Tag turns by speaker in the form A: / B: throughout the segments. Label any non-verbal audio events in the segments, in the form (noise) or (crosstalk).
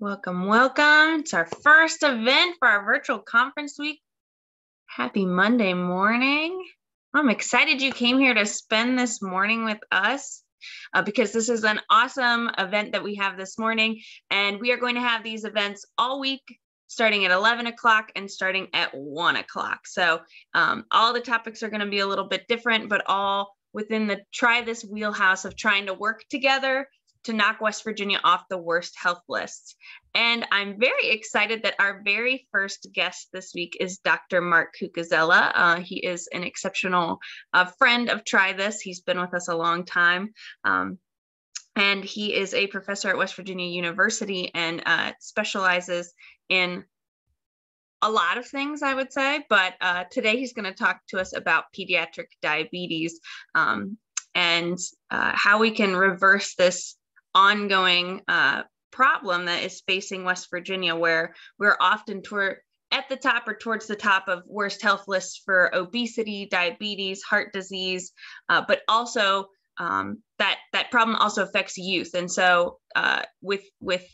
A: Welcome, welcome. It's our first event for our virtual conference week. Happy Monday morning. I'm excited you came here to spend this morning with us uh, because this is an awesome event that we have this morning. And we are going to have these events all week, starting at 11 o'clock and starting at 1 o'clock. So um, all the topics are going to be a little bit different, but all within the try this wheelhouse of trying to work together to knock West Virginia off the worst health lists. And I'm very excited that our very first guest this week is Dr. Mark Cucuzzella. Uh, he is an exceptional uh, friend of Try This. He's been with us a long time. Um, and he is a professor at West Virginia University and uh, specializes in a lot of things, I would say. But uh, today he's going to talk to us about pediatric diabetes um, and uh, how we can reverse this ongoing uh, problem that is facing West Virginia, where we're often toward at the top or towards the top of worst health lists for obesity, diabetes, heart disease, uh, but also um, that that problem also affects youth. And so uh, with with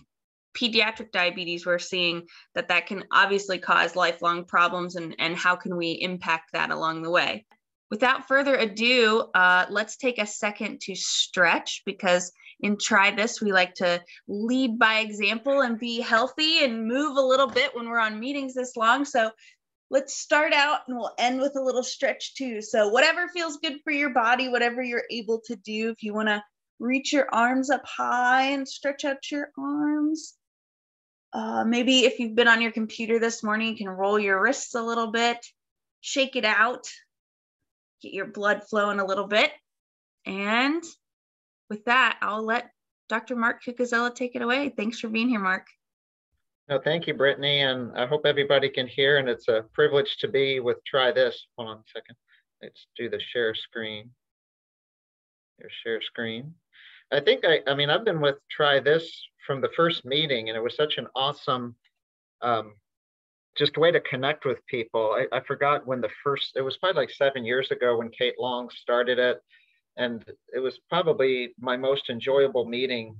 A: pediatric diabetes, we're seeing that that can obviously cause lifelong problems, and and how can we impact that along the way? Without further ado, uh, let's take a second to stretch because in Try This, we like to lead by example and be healthy and move a little bit when we're on meetings this long. So let's start out and we'll end with a little stretch too. So, whatever feels good for your body, whatever you're able to do, if you want to reach your arms up high and stretch out your arms. Uh, maybe if you've been on your computer this morning, you can roll your wrists a little bit, shake it out, get your blood flowing a little bit. And with that, I'll let Dr. Mark Cucuzzella take it away. Thanks for being here, Mark.
B: No, thank you, Brittany, and I hope everybody can hear, and it's a privilege to be with Try This. Hold on a second. Let's do the share screen. Your share screen. I think I, I mean, I've been with Try This from the first meeting, and it was such an awesome, um, just way to connect with people. I, I forgot when the first, it was probably like seven years ago when Kate Long started it and it was probably my most enjoyable meeting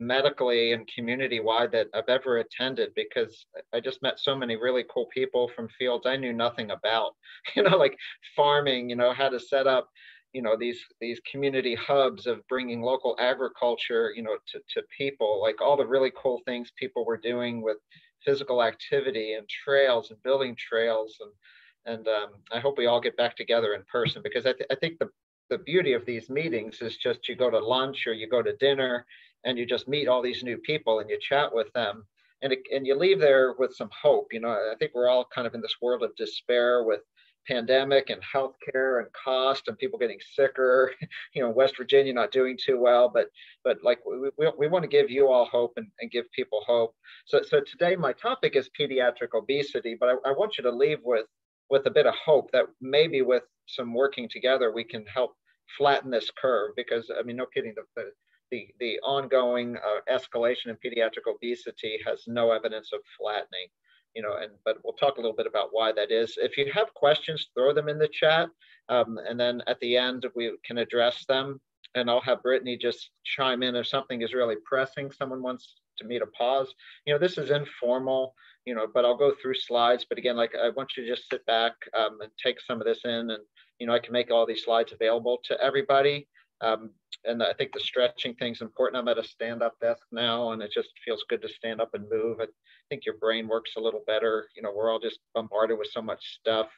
B: medically and community wide that I've ever attended because I just met so many really cool people from fields I knew nothing about, (laughs) you know, like farming, you know, how to set up, you know, these these community hubs of bringing local agriculture, you know, to, to people, like all the really cool things people were doing with physical activity and trails and building trails. And and um, I hope we all get back together in person because I, th- I think the the beauty of these meetings is just you go to lunch or you go to dinner and you just meet all these new people and you chat with them. And, it, and you leave there with some hope you know i think we're all kind of in this world of despair with pandemic and healthcare and cost and people getting sicker (laughs) you know west virginia not doing too well but but like we, we, we want to give you all hope and, and give people hope. So so today my topic is pediatric obesity but I, I want you to leave with with a bit of hope that maybe with some working together we can help flatten this curve because I mean no kidding the the, the ongoing uh, escalation in pediatric obesity has no evidence of flattening you know and but we'll talk a little bit about why that is. If you have questions throw them in the chat um, and then at the end we can address them and I'll have Brittany just chime in if something is really pressing someone wants to me to pause you know this is informal you know, but I'll go through slides. But again, like I want you to just sit back um, and take some of this in, and you know, I can make all these slides available to everybody. Um, and I think the stretching thing's important. I'm at a stand-up desk now, and it just feels good to stand up and move. I think your brain works a little better. You know, we're all just bombarded with so much stuff.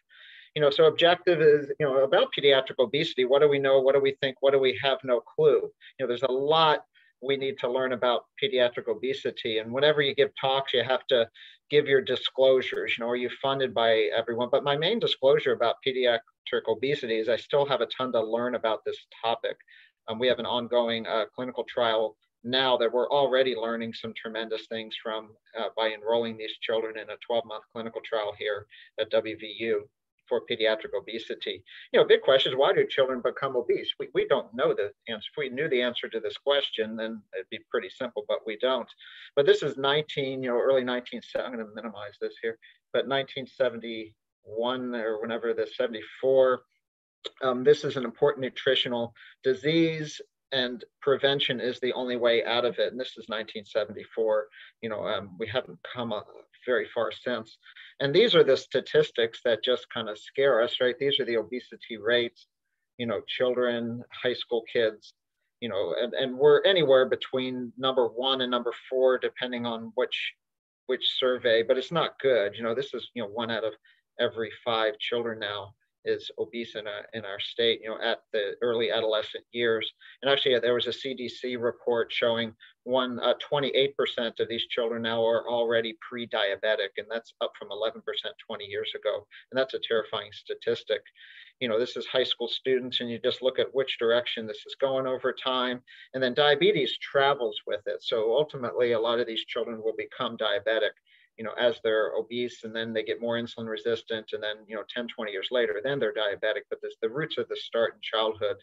B: You know, so objective is, you know, about pediatric obesity. What do we know? What do we think? What do we have no clue? You know, there's a lot we need to learn about pediatric obesity. And whenever you give talks, you have to give your disclosures. You know, are you funded by everyone? But my main disclosure about pediatric obesity is I still have a ton to learn about this topic. Um, we have an ongoing uh, clinical trial now that we're already learning some tremendous things from uh, by enrolling these children in a 12 month clinical trial here at WVU for pediatric obesity. You know, big question is why do children become obese? We, we don't know the answer. If we knew the answer to this question, then it'd be pretty simple, but we don't. But this is 19, you know, early 19, I'm to minimize this here, but 1971 or whenever the 74, um, this is an important nutritional disease and prevention is the only way out of it. And this is 1974. You know, um, we haven't come a, very far since. And these are the statistics that just kind of scare us, right? These are the obesity rates, you know, children, high school kids, you know, and, and we're anywhere between number one and number four, depending on which which survey, but it's not good. You know, this is, you know, one out of every five children now is obese in, a, in our state, you know, at the early adolescent years. And actually, there was a CDC report showing one, uh, 28% of these children now are already pre-diabetic, and that's up from 11% 20 years ago. And that's a terrifying statistic. You know, this is high school students, and you just look at which direction this is going over time. And then diabetes travels with it. So ultimately, a lot of these children will become diabetic you know, as they're obese and then they get more insulin resistant and then, you know, 10, 20 years later, then they're diabetic. But this, the roots of the start in childhood,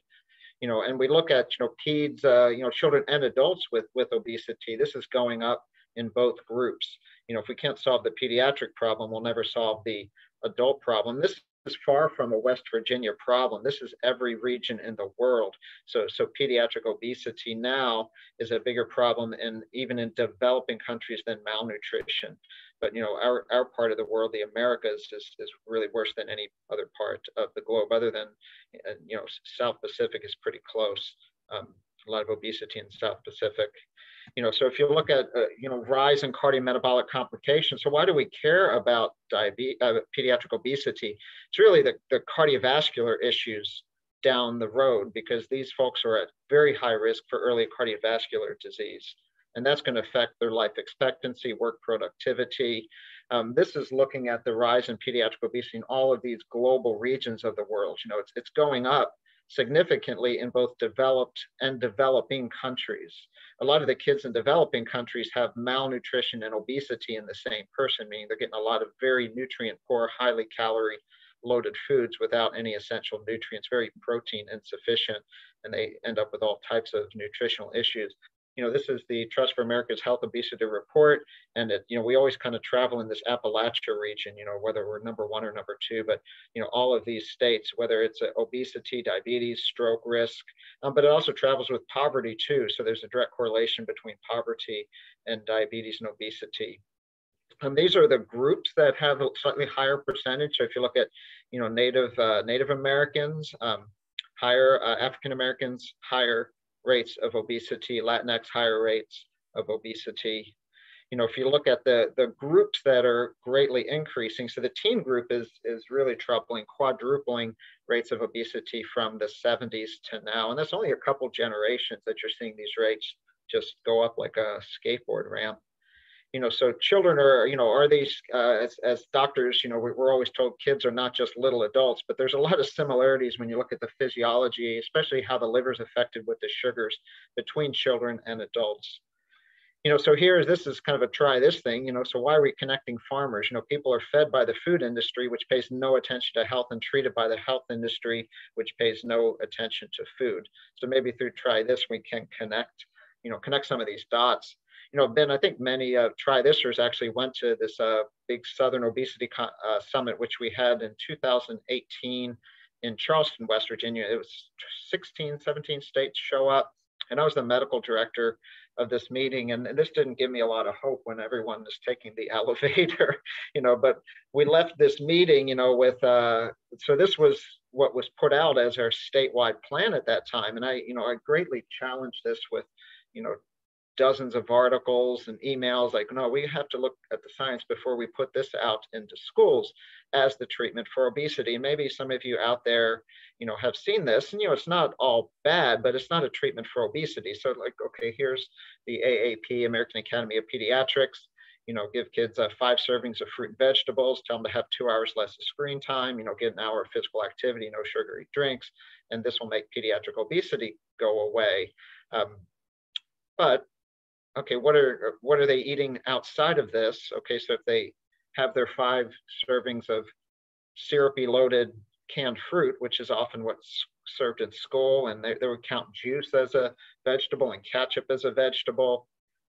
B: you know, and we look at, you know, peds, uh, you know, children and adults with, with obesity, this is going up in both groups. You know, if we can't solve the pediatric problem, we'll never solve the adult problem. This is far from a West Virginia problem. This is every region in the world. So, so pediatric obesity now is a bigger problem in even in developing countries than malnutrition. But you know, our, our part of the world, the Americas, is, is really worse than any other part of the globe, other than uh, you know, South Pacific is pretty close. Um, a lot of obesity in South Pacific. You know, so if you look at uh, you know rise in cardiometabolic complications, so why do we care about diabetes, uh, pediatric obesity? It's really the, the cardiovascular issues down the road because these folks are at very high risk for early cardiovascular disease and that's going to affect their life expectancy, work productivity. Um, this is looking at the rise in pediatric obesity in all of these global regions of the world. You know, it's, it's going up significantly in both developed and developing countries. A lot of the kids in developing countries have malnutrition and obesity in the same person, meaning they're getting a lot of very nutrient poor, highly calorie loaded foods without any essential nutrients, very protein insufficient, and they end up with all types of nutritional issues you know, this is the Trust for America's Health Obesity Report. And, it, you know, we always kind of travel in this Appalachia region, you know, whether we're number one or number two, but, you know, all of these states, whether it's obesity, diabetes, stroke risk, um, but it also travels with poverty too. So there's a direct correlation between poverty and diabetes and obesity. Um, these are the groups that have a slightly higher percentage. So if you look at, you know, Native uh, Native Americans, um, higher uh, African Americans, higher rates of obesity, Latinx higher rates of obesity. You know, if you look at the, the groups that are greatly increasing, so the teen group is, is really troubling, quadrupling rates of obesity from the 70s to now. And that's only a couple generations that you're seeing these rates just go up like a skateboard ramp you know so children are you know are these uh, as, as doctors you know we're always told kids are not just little adults but there's a lot of similarities when you look at the physiology especially how the liver is affected with the sugars between children and adults. You know so here is this is kind of a try this thing you know so why are we connecting farmers? You know people are fed by the food industry which pays no attention to health and treated by the health industry which pays no attention to food. So maybe through try this we can connect you know connect some of these dots you know, Ben, I think many uh, try thisers actually went to this uh, big Southern Obesity uh, Summit, which we had in 2018 in Charleston, West Virginia. It was 16, 17 states show up. And I was the medical director of this meeting. And this didn't give me a lot of hope when everyone is taking the (laughs) elevator, you know, but we left this meeting, you know, with, uh, so this was what was put out as our statewide plan at that time. And I, you know, I greatly challenged this with, you know, dozens of articles and emails like, no, we have to look at the science before we put this out into schools as the treatment for obesity. And maybe some of you out there, you know, have seen this and, you know, it's not all bad, but it's not a treatment for obesity. So like, okay, here's the AAP, American Academy of Pediatrics, you know, give kids uh, five servings of fruit and vegetables, tell them to have two hours less of screen time, you know, get an hour of physical activity, no sugary drinks, and this will make pediatric obesity go away. Um, but okay, what are what are they eating outside of this? Okay, so if they have their five servings of syrupy loaded canned fruit, which is often what's served in school, and they, they would count juice as a vegetable and ketchup as a vegetable,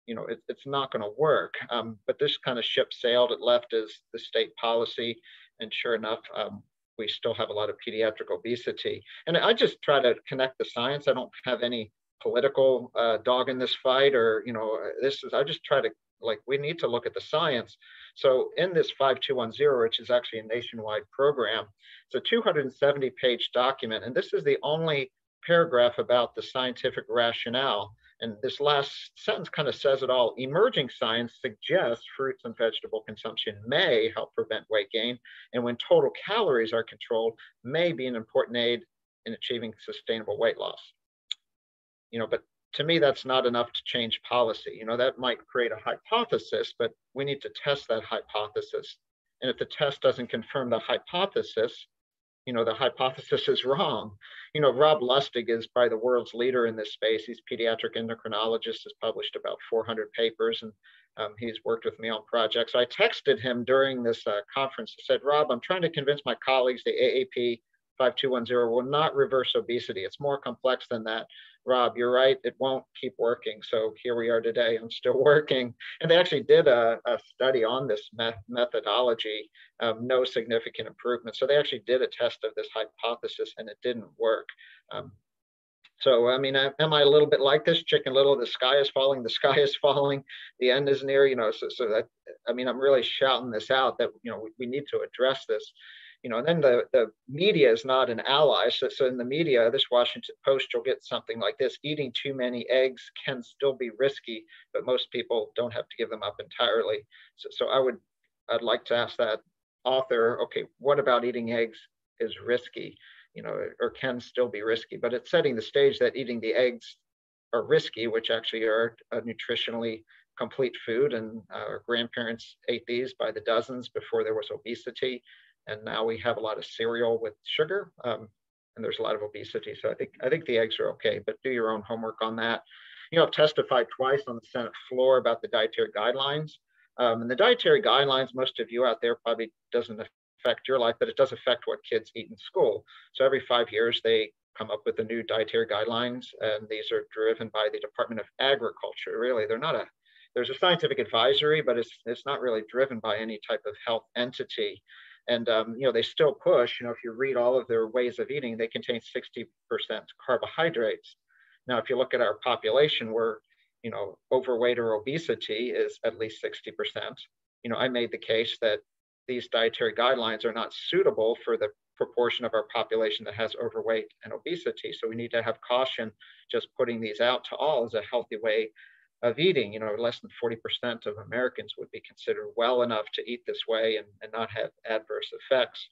B: you know, it, it's not going to work. Um, but this kind of ship sailed. It left as the state policy, and sure enough, um, we still have a lot of pediatric obesity. And I just try to connect the science. I don't have any political uh, dog in this fight or, you know, this is, I just try to, like, we need to look at the science. So in this 5210, which is actually a nationwide program, it's a 270 page document. And this is the only paragraph about the scientific rationale. And this last sentence kind of says it all. Emerging science suggests fruits and vegetable consumption may help prevent weight gain, and when total calories are controlled, may be an important aid in achieving sustainable weight loss. You know, but to me, that's not enough to change policy. You know, that might create a hypothesis, but we need to test that hypothesis. And if the test doesn't confirm the hypothesis, you know, the hypothesis is wrong. You know, Rob Lustig is probably the world's leader in this space. He's pediatric endocrinologist, has published about 400 papers, and um, he's worked with me on projects. I texted him during this uh, conference. I said, Rob, I'm trying to convince my colleagues the AAP 5210 will not reverse obesity. It's more complex than that. Rob, you're right, it won't keep working. So here we are today, I'm still (laughs) working. And they actually did a, a study on this methodology, um, no significant improvement. So they actually did a test of this hypothesis and it didn't work. Um, so, I mean, am I a little bit like this chicken little? The sky is falling, the (laughs) sky is falling, the end is near, you know. So, so that, I mean, I'm really shouting this out that, you know, we, we need to address this you know, and then the, the media is not an ally. So, so in the media, this Washington Post, you'll get something like this eating too many eggs can still be risky, but most people don't have to give them up entirely. So, so I would, I'd like to ask that author, okay, what about eating eggs is risky, you know, or can still be risky, but it's setting the stage that eating the eggs are risky, which actually are a nutritionally complete food. And our grandparents ate these by the dozens before there was obesity and now we have a lot of cereal with sugar, um, and there's a lot of obesity. So I think I think the eggs are okay, but do your own homework on that. You know, I've testified twice on the Senate floor about the dietary guidelines, um, and the dietary guidelines. Most of you out there probably doesn't affect your life, but it does affect what kids eat in school. So every five years they come up with the new dietary guidelines, and these are driven by the Department of Agriculture. Really, they're not a there's a scientific advisory, but it's it's not really driven by any type of health entity. And um, you know, they still push, you know, if you read all of their ways of eating, they contain 60% carbohydrates. Now, if you look at our population, where you know, overweight or obesity is at least 60%. You know, I made the case that these dietary guidelines are not suitable for the proportion of our population that has overweight and obesity. So we need to have caution just putting these out to all as a healthy way of eating. You know, less than 40% of Americans would be considered well enough to eat this way and, and not have adverse effects.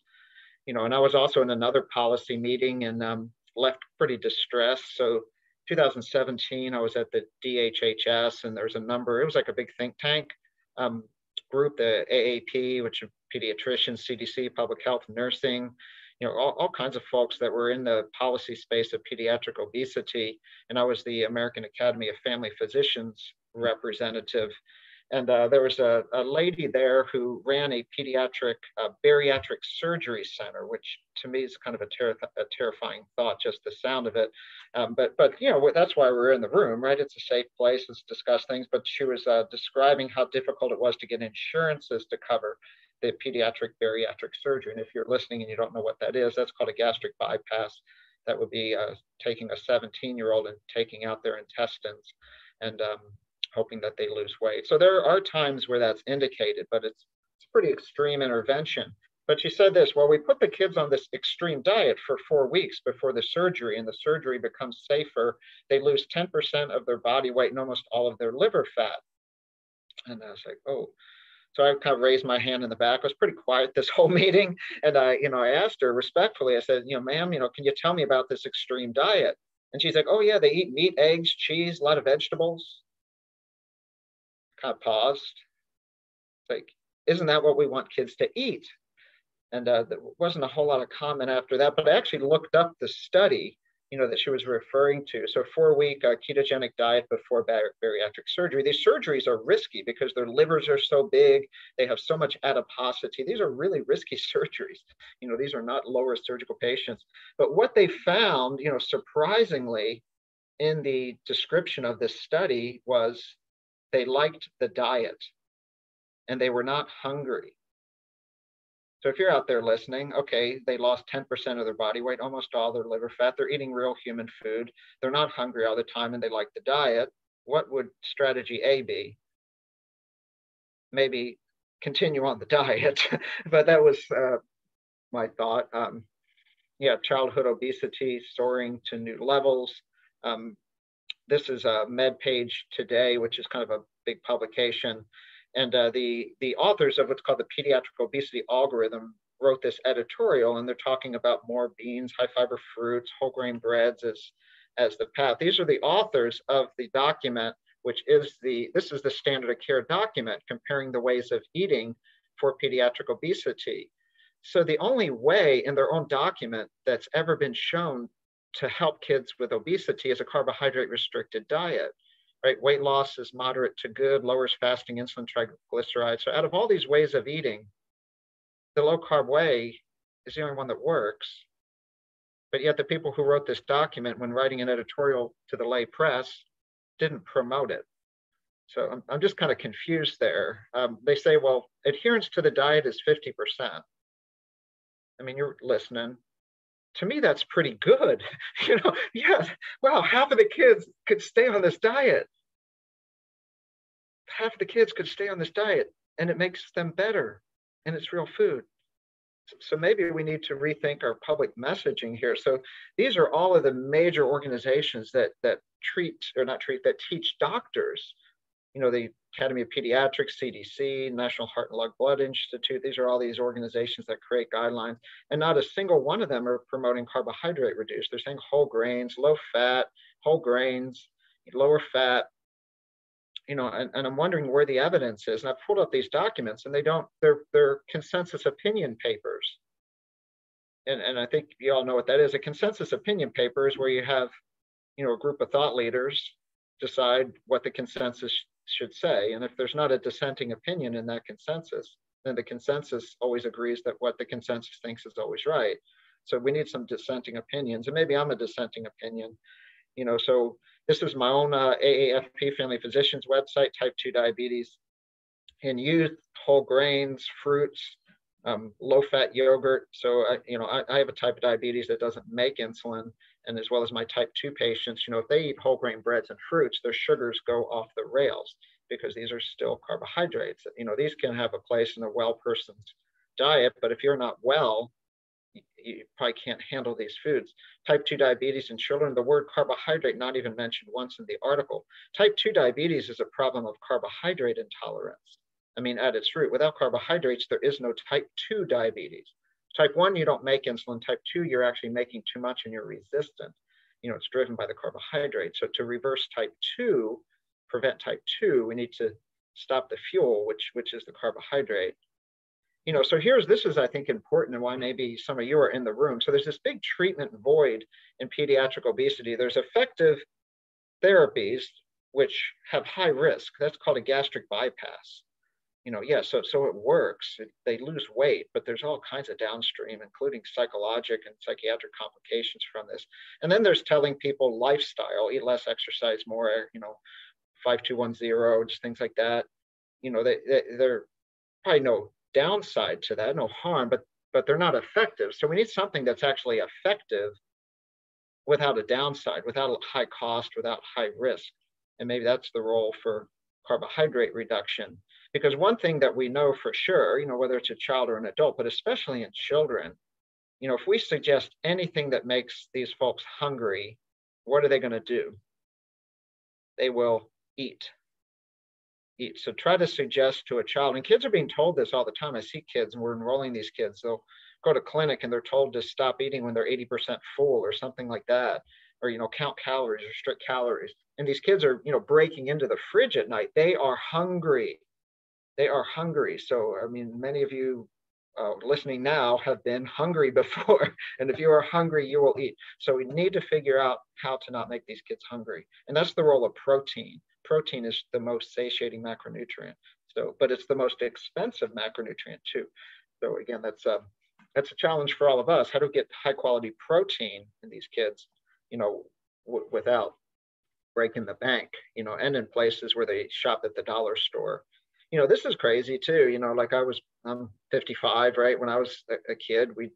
B: You know, and I was also in another policy meeting and um, left pretty distressed. So 2017, I was at the DHHS and there's a number, it was like a big think tank um, group, the AAP, which are pediatricians, CDC, public health, nursing, you know, all, all kinds of folks that were in the policy space of pediatric obesity. And I was the American Academy of Family Physicians representative. And uh, there was a, a, lady there who ran a pediatric uh, bariatric surgery center, which to me is kind of a, ter- a terrifying thought, just the sound of it. Um, but but you know that's why we're in the room, right? It's a safe place. Let's discuss things. But she was uh, describing how difficult it was to get insurances to cover pediatric bariatric surgery. And if you're listening and you don't know what that is, that's called a gastric bypass. That would be uh, taking a 17 year old and taking out their intestines and um, hoping that they lose weight. So there are times where that's indicated, but it's, it's pretty extreme intervention. But she said this well, we put the kids on this extreme diet for four weeks before the surgery, and the surgery becomes safer. They lose 10% of their body weight and almost all of their liver fat. And I was like, oh, so I kind of raised my hand in the back. I was pretty quiet this (laughs) whole meeting. And I, you know, I asked her respectfully, I said, you know, ma'am, you know, can you tell me about this extreme diet? And she's like, oh yeah, they eat meat, eggs, cheese, a lot of vegetables. Kind of paused. Like, isn't that what we want kids to eat? And uh, there wasn't a whole lot of comment after that, but I actually looked up the study you know, that she was referring to. So four week uh, ketogenic diet before bar- bariatric surgery. These surgeries are risky because their livers are so big. They have so much adiposity. These are really risky (laughs) surgeries. You know, these are not low risk surgical patients. But what they found, you know, surprisingly in the description of this study was they liked the diet and they were not hungry. So if you're out there listening, okay, they lost 10% of their body weight, almost all their liver fat. They're eating real human food. They're not hungry all the time and they like the diet. What would strategy A be? Maybe continue on the (laughs) diet, but that was uh, my thought. Um, yeah, childhood obesity soaring to new levels. Um, this is a MedPage Today, which is kind of a big publication. And uh, the, the authors of what's called the pediatric obesity algorithm wrote this editorial, and they're talking about more beans, high fiber fruits, whole grain breads as, as the path. These are the authors of the document, which is the, this is the standard of care document comparing the ways of eating for pediatric obesity. So the only way in their own document that's ever been shown to help kids with obesity is a carbohydrate restricted diet. Right? Weight loss is moderate to good, lowers fasting insulin triglycerides. So out of all these ways of eating, the low carb way is the only one that works. But yet the people who wrote this document when writing an editorial to the lay press didn't promote it. So I'm, I'm just kind of confused there. Um, they say, well, adherence to the diet is 50%. I mean, you're listening. To me, that's pretty good. (laughs) you know, yeah, wow, half of the kids could stay on this diet. Half the kids could stay on this diet and it makes them better and it's real food. So maybe we need to rethink our public messaging here. So these are all of the major organizations that that treat or not treat that teach doctors you know, the Academy of Pediatrics, CDC, National Heart and Lung Blood Institute. These are all these organizations that create guidelines, and not a single one of them are promoting carbohydrate reduce. They're saying whole grains, low fat, whole grains, lower fat. You know, and, and I'm wondering where the evidence is. And I've pulled up these documents, and they don't. They're they're consensus opinion papers. And and I think you all know what that is. A consensus opinion paper is where you have, you know, a group of thought leaders decide what the consensus should say. And if there's not a dissenting opinion in that consensus, then the consensus always agrees that what the consensus thinks is always right. So we need some dissenting opinions, and maybe I'm a dissenting opinion. You know, so this is my own uh, AAFP Family Physicians website, type 2 diabetes in youth, whole grains, fruits, um, low fat yogurt. So, I, you know, I, I, have a type of diabetes that doesn't make insulin and as well as my type 2 patients, you know, if they eat whole grain breads and fruits, their sugars go off the rails because these are still carbohydrates. You know, these can have a place in a well person's diet, but if you're not well, you probably can't handle these foods. Type 2 diabetes in children, the word carbohydrate not even mentioned once in the article. Type 2 diabetes is a problem of carbohydrate intolerance. I mean, at its root, without carbohydrates, there is no type 2 diabetes. Type 1, you don't make insulin. Type 2, you're actually making too much and you're resistant. You know, it's driven by the carbohydrate. So to reverse type 2, prevent type 2, we need to stop the fuel, which, which is the carbohydrate. You know, so here's this is, I think, important and why maybe some of you are in the room. So there's this big treatment void in pediatric obesity. There's effective therapies which have high risk. That's called a gastric bypass you know, yeah, so so it works. It, they lose weight, but there's all kinds of downstream, including psychologic and psychiatric complications from this. And then there's telling people lifestyle, eat less, exercise more, you know, five two one zero, just things like that. You know, they, they they're probably no downside to that, no harm, but but they're not effective. So we need something that's actually effective without a downside, without a high cost, without high risk. And maybe that's the role for carbohydrate reduction because one thing that we know for sure, you know, whether it's a child or an adult, but especially in children, you know, if we suggest anything that makes these folks hungry, what are they going to do? They will eat. Eat. So try to suggest to a child, and kids are being told this all the time. I see kids, and we're enrolling these kids. They'll go to clinic and they're told to stop eating when they're 80% full or something like that, or you know, count calories, restrict calories. And these kids are, you know, breaking into the fridge at night. They are hungry they are hungry. So, I mean, many of you uh, listening now have been (laughs) hungry before. and if you are hungry, you will eat. So we need to figure out how to not make these kids hungry. And that's the role of protein. Protein is the most satiating macronutrient. So, but it's the most expensive macronutrient too. So again, that's a, that's a challenge for all of us. How do we get high quality protein in these kids, you know, w- without breaking the bank, you know, and in places where they shop at the dollar store you know, this is crazy too. You know, like I was, I'm 55, right? When I was a, a kid, we'd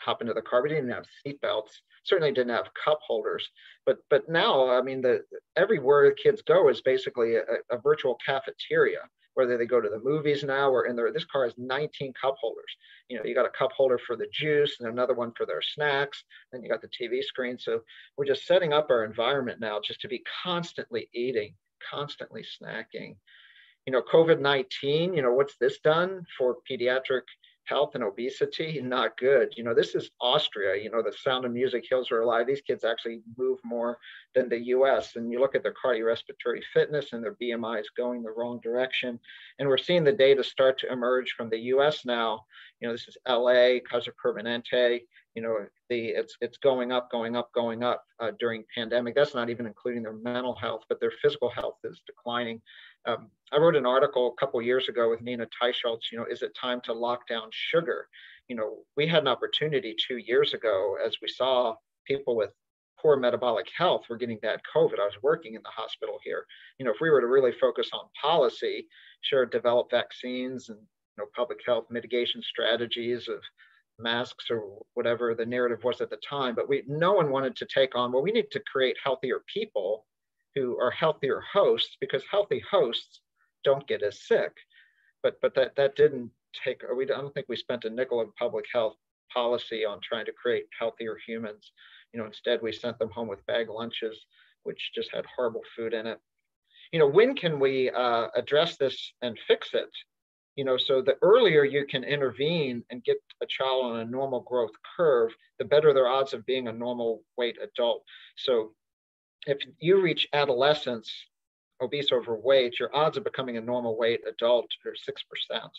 B: hop into the car. We didn't have seat belts. Certainly didn't have cup holders. But but now, I mean, the everywhere kids go is basically a, a virtual cafeteria. Whether they go to the movies now or in there, this car has 19 cup holders. You know, you got a cup holder for the juice and another one for their snacks. Then you got the TV screen. So we're just setting up our environment now just to be constantly eating, constantly snacking you know, COVID-19, you know, what's this done for pediatric health and obesity? Not good. You know, this is Austria, you know, the sound of music hills are alive. These kids actually move more than the US. And you look at their cardiorespiratory fitness and their BMI is going the wrong direction. And we're seeing the data start to emerge from the US now. You know, this is LA, Kaiser Permanente, you know, the it's it's going up, going up, going up uh, during pandemic. That's not even including their mental health, but their physical health is declining. Um, I wrote an article a couple years ago with Nina Teicholz, you know, is it time to lock down sugar? You know, we had an opportunity two years ago as we saw people with poor metabolic health were getting bad COVID. I was working in the hospital here. You know, if we were to really focus on policy, sure, develop vaccines and you know, public health mitigation strategies of masks or whatever the narrative was at the time, but we no one wanted to take on, well, we need to create healthier people who are healthier hosts because healthy hosts don't get as sick. But but that that didn't take. We I don't think we spent a nickel of public health policy on trying to create healthier humans. You know, instead we sent them home with bag lunches, which just had horrible food in it. You know, when can we uh, address this and fix it? You know, so the earlier you can intervene and get a child on a normal growth curve, the better their odds of being a normal weight adult. So if you reach adolescence, obese, overweight, your odds of becoming a normal weight adult are six percent.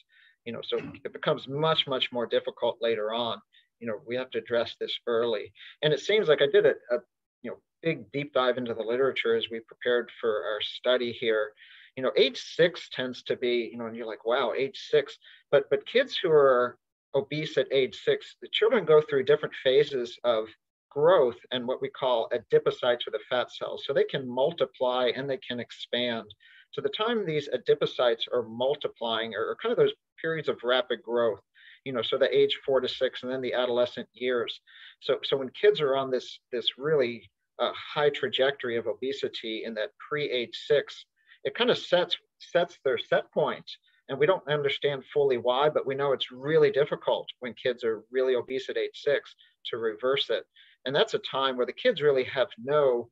B: You know, so hmm. it becomes much, much more difficult later on. You know, we have to address this early. And it seems like I did a, a you know big deep dive into the literature as we prepared for our study here. You know, age six tends to be, you know, and you're like, wow, age six. But but kids who are obese at age six, the children go through different phases of growth and what we call adipocytes or the fat cells. So they can multiply and they can expand. So the time these adipocytes are multiplying are kind of those periods of rapid growth, you know, so the age four to six and then the adolescent years. So, so when kids are on this, this really uh, high trajectory of obesity in that pre-age six, it kind of sets, sets their set point and we don't understand fully why, but we know it's really difficult when kids are really obese at age six to reverse it and that's a time where the kids really have no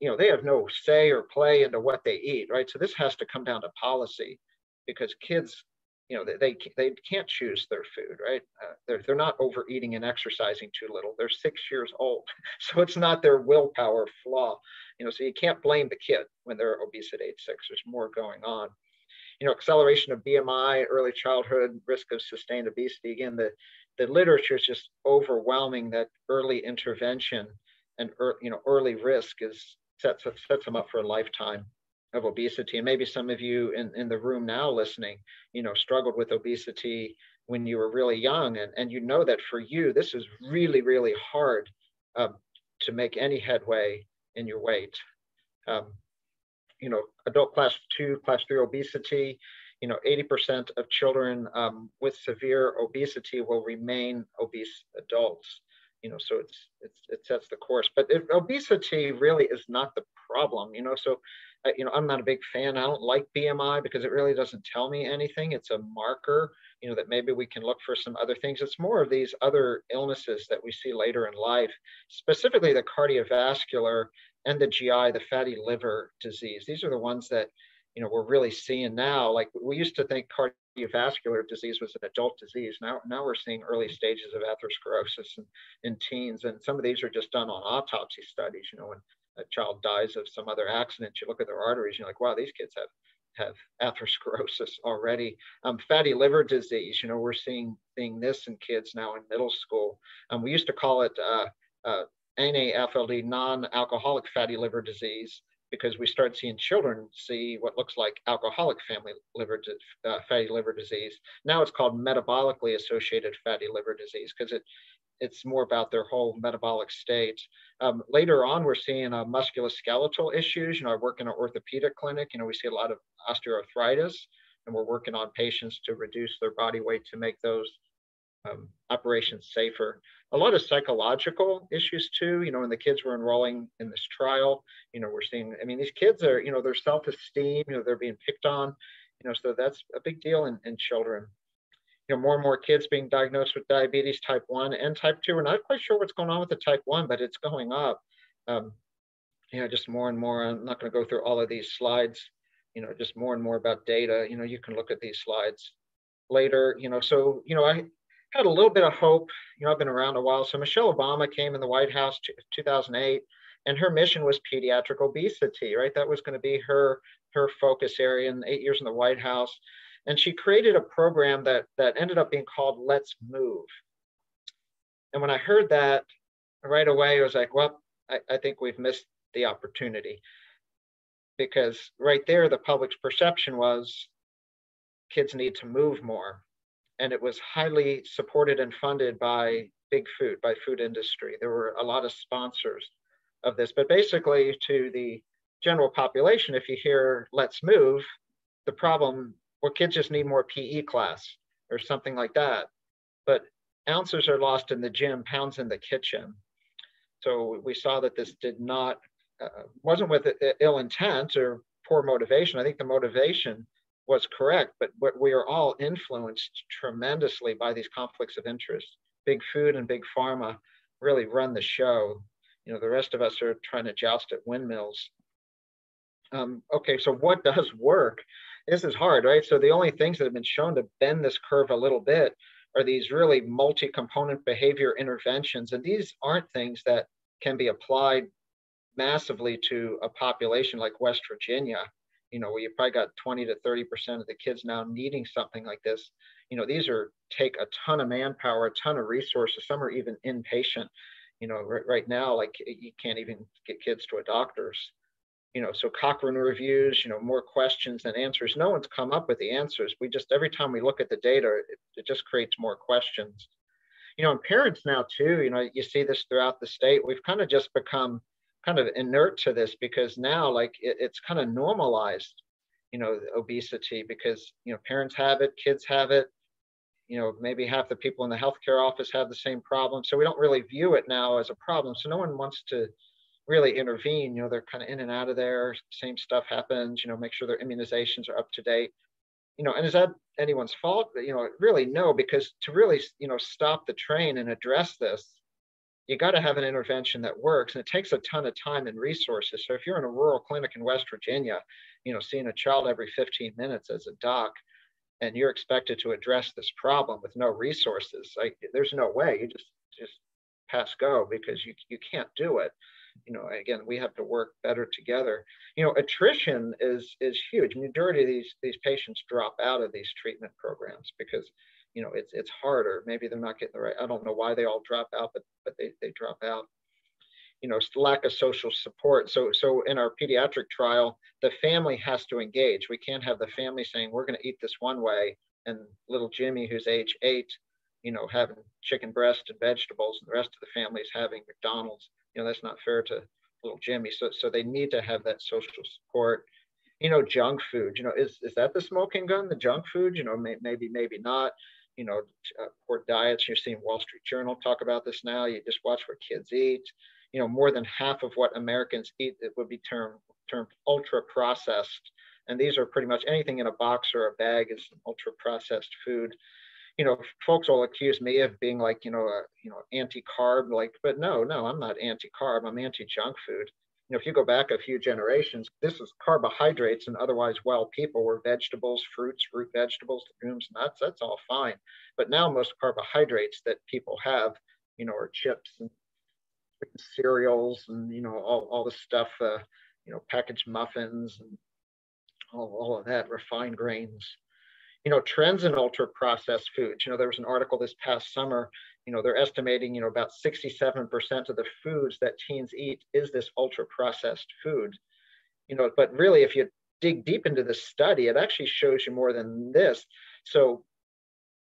B: you know they have no say or play into what they eat right? So this has to come down to policy because kids you know they, they, can't choose their food right? Uh, they're, they're not overeating and exercising too little. They're six years old. (laughs) So it's not their willpower flaw. You know so you can't blame the kid when they're obese at age six. There's more going on. You know acceleration of bmi early childhood risk of sustained obesity again the the literature is just overwhelming that early intervention and you know early risk is sets sets them up for a lifetime of obesity. And maybe some of you in, in the room now listening you know struggled with obesity when you were really young. And, and you know that for you this is really really hard um, to make any headway in your weight. Um, you know adult class two class three obesity you know, 80% of children um, with severe obesity will remain obese adults. You know, so it's, it's it sets the course. But if obesity really is not the problem. You know, so uh, you know, I'm not a big fan. I don't like BMI because it really doesn't tell me anything. It's a marker. You know, that maybe we can look for some other things. It's more of these other illnesses that we see later in life, specifically the cardiovascular and the GI, the fatty liver disease. These are the ones that you know, we're really seeing now, like we used to think cardiovascular disease was an adult disease. Now, now we're seeing early stages of atherosclerosis in, in teens. And some of these are just done on autopsy studies. You know, when a child dies of some other accident, you look at their arteries, and you're like, wow, these kids have have atherosclerosis already. Um, fatty liver disease, you know, we're seeing seeing this in kids now in middle school. Um, we used to call it uh, uh, NAFLD, non-alcoholic fatty liver disease because we start seeing children see what looks like alcoholic family liver uh, fatty liver disease. Now it's called metabolically associated fatty liver disease because it it's more about their whole metabolic state. Um, later on, we're seeing uh, musculoskeletal issues. You know, I work in an orthopedic clinic. You know, we see a lot of osteoarthritis. and we're working on patients to reduce their body weight to make those um, operations safer. A lot of psychological issues too. You know, when the kids were enrolling in this trial, you know, we're seeing. I mean, these kids are, you know, their self-esteem. You know, they're being picked on. You know, so that's a big deal in, in children. You know, more and more kids being diagnosed with diabetes type one and type two. We're not quite sure what's going on with the type one, but it's going up. Um, you know, just more and more. I'm not going to go through all of these slides. You know, just more and more about data. You know, you can look at these slides later. You know, so you know, I had a little bit of hope. You know, I've been around a while. So Michelle Obama came in the White House 2008, and her mission was pediatric obesity. Right, that was going to be her her focus area. In eight years in the White House, and she created a program that that ended up being called Let's Move. And when I heard that right away, I was like, well, I, I think we've missed the opportunity because right there the public's perception was kids need to move more and it was highly supported and funded by big food by food industry. There were a lot of sponsors of this but basically to the general population if you hear let's move the problem well kids just need more pe class or something like that. But ounces are lost in the gym pounds in the kitchen. So we saw that this did not uh, wasn't with ill intent or poor motivation. I think the motivation was correct, but, but we are all influenced tremendously by these conflicts of interest. Big food and big pharma really run the show. You know, the rest of us are trying to joust at windmills. Um, okay, so what does work? This is hard, right? So the only things that have been shown to bend this curve a little bit are these really multi-component behavior interventions. And these aren't things that can be applied massively to a population like West Virginia, you know, where you probably got 20 to 30% of the kids now needing something like this. You know, these are take a ton of manpower, a ton of resources. Some are even inpatient. You know, right, right now, like you can't even get kids to a doctor's. You know, so Cochrane reviews, you know, more questions than answers. No one's come up with the answers. We just, every time we look at the data, it, it just creates more questions. You know, and parents now too, you know, you see this throughout the state. We've kind of just become kind of inert to this because now like it, it's kind of normalized you know obesity because you know parents have it kids have it. You know maybe half the people in the healthcare office have the same problem. So we don't really view it now as a problem. So no one wants to really intervene. You know they're kind of in and out of there. Same stuff happens you know make sure their immunizations are up to date. You know and is that anyone's fault? You know really no because to really you know stop the train and address this you got to have an intervention that works and it takes a ton of time and resources. So if you're in a rural clinic in west virginia you know seeing a child every 15 minutes as a doc and you're expected to address this problem with no resources like there's no way. You just just pass go because you, you can't do it. You know again we have to work better together. You know attrition is is huge. Majority of these these patients drop out of these treatment programs because you know, it's it's harder. Maybe they're not getting the right. I don't know why they all drop out, but but they they drop out. You know, lack of social support. So so in our pediatric trial, the family has to engage. We can't have the family saying we're going to eat this one way, and little Jimmy, who's age eight, you know, having chicken breast and vegetables, and the rest of the family is having McDonald's. You know, that's not fair to little Jimmy. So so they need to have that social support you know, junk food. You know, is is that the smoking gun? The junk food? You know, may, maybe maybe not you know, uh, poor diets. You're seeing Wall Street Journal talk about this now. You just watch what kids eat. You know, more than half of what Americans eat it would be termed termed ultra processed, and these are pretty much anything in a box or a bag is ultra processed food. You know, folks will accuse me of being like, you know, a you know anti carb, like, but no, no, I'm not anti carb. I'm anti junk food you know, if you go back a few generations, this is carbohydrates and otherwise well people were vegetables, fruits, root vegetables, legumes, nuts. That's all fine. But now most carbohydrates that people have, you know, are chips and cereals and you know all, all the stuff, uh, you know, packaged muffins and all, all of that, refined grains. You know, trends in ultra processed foods. You know, there was an article this past summer you know, they're estimating, you know, about 67% of the foods that teens eat is this ultra processed food. You know, but really, if you dig deep into the study, it actually shows you more than this. So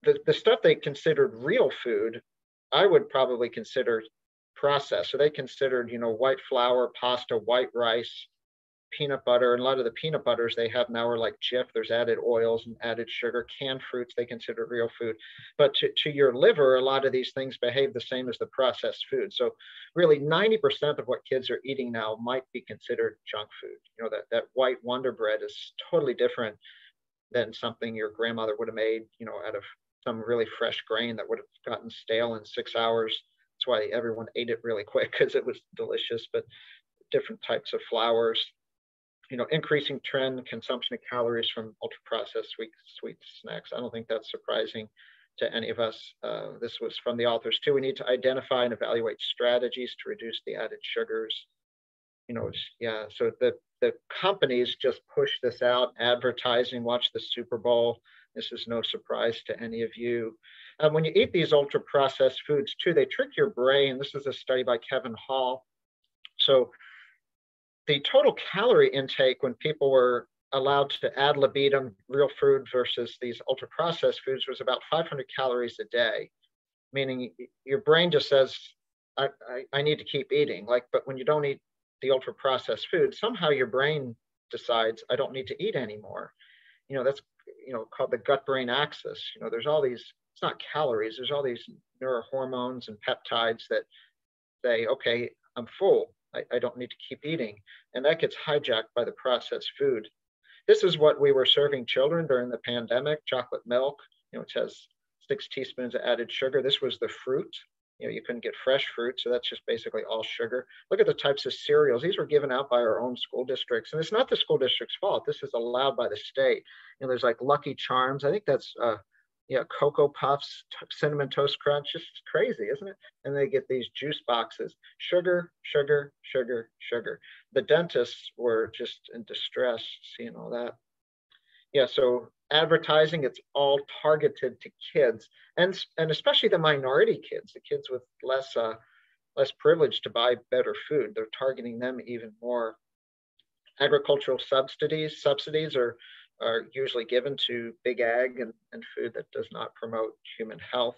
B: the, the stuff they considered real food, I would probably consider processed. So they considered, you know, white flour, pasta, white rice, peanut butter and a lot of the peanut butters they have now are like Jif. There's added oils and added sugar. Canned fruits they consider real food, but to, to your liver, a lot of these things behave the same as the processed food. So really, 90% of what kids are eating now might be considered junk food. You know that that white Wonder Bread is totally different than something your grandmother would have made. You know, out of some really fresh grain that would have gotten stale in six hours. That's why everyone ate it really (laughs) quick because it was delicious. But different types of flours, you know, increasing trend consumption of calories from ultra processed sweet sweet snacks. I don't think that's surprising to any of us. Uh, this was from the authors too. We need to identify and evaluate strategies to reduce the added sugars. You know, yeah. So the the companies just push this out, advertising. Watch the Super Bowl. This is no surprise to any of you. Um, when you eat these ultra processed foods too, they trick your brain. This is a study by Kevin Hall. So the total calorie intake when people were allowed to ad libitum real food versus these ultra processed foods was about 500 calories a day, meaning your brain just says, I, I, I need to keep eating. Like, but when you don't eat the ultra processed food, somehow your brain decides I don't need to eat anymore. You know, that's you know called the gut brain axis. You know, there's all these, it's not calories, there's all these neurohormones and peptides that say, okay, I'm full. I, I don't need to keep eating. And that gets hijacked by the processed food. This is what we were serving children during the pandemic, chocolate milk, you know, which has six teaspoons of added sugar. This was the fruit. You know, you couldn't get fresh fruit, so that's just basically all sugar. Look at the types of cereals. These were given out by our own school districts, and it's not the school district's fault. This is allowed by the state. You know, there's like Lucky Charms. I think that's uh, yeah, Cocoa Puffs, Cinnamon Toast Crunch, just crazy, isn't it? And they get these juice boxes, sugar, sugar, sugar, sugar. The dentists were just in distress seeing all that. Yeah, so advertising, it's all targeted to kids and, and especially the minority kids, the kids with less, uh, less privilege to buy better food. They're targeting them even more. Agricultural subsidies, subsidies are are usually given to big ag and, and food that does not promote human health.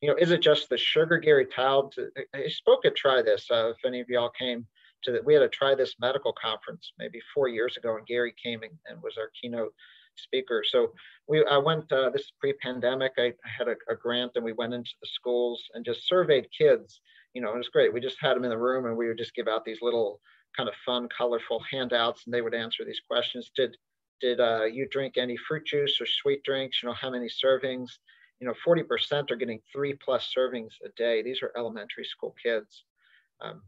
B: You know, is it just the sugar? Gary Taubes, I spoke at Try This. Uh, if any of y'all came to that, we had a Try This medical conference maybe four years ago, and Gary came and, and was our keynote speaker. So we, I went, uh, this pre-pandemic, I, I had a, a, grant and we went into the schools and just surveyed kids. You know, it was great. We just had them in the room and we would just give out these little kind of fun, colorful handouts and they would answer these questions. Did did uh, you drink any fruit juice or sweet drinks? You know, how many servings? You know, 40% are getting three plus servings a day. These are elementary school kids. Um,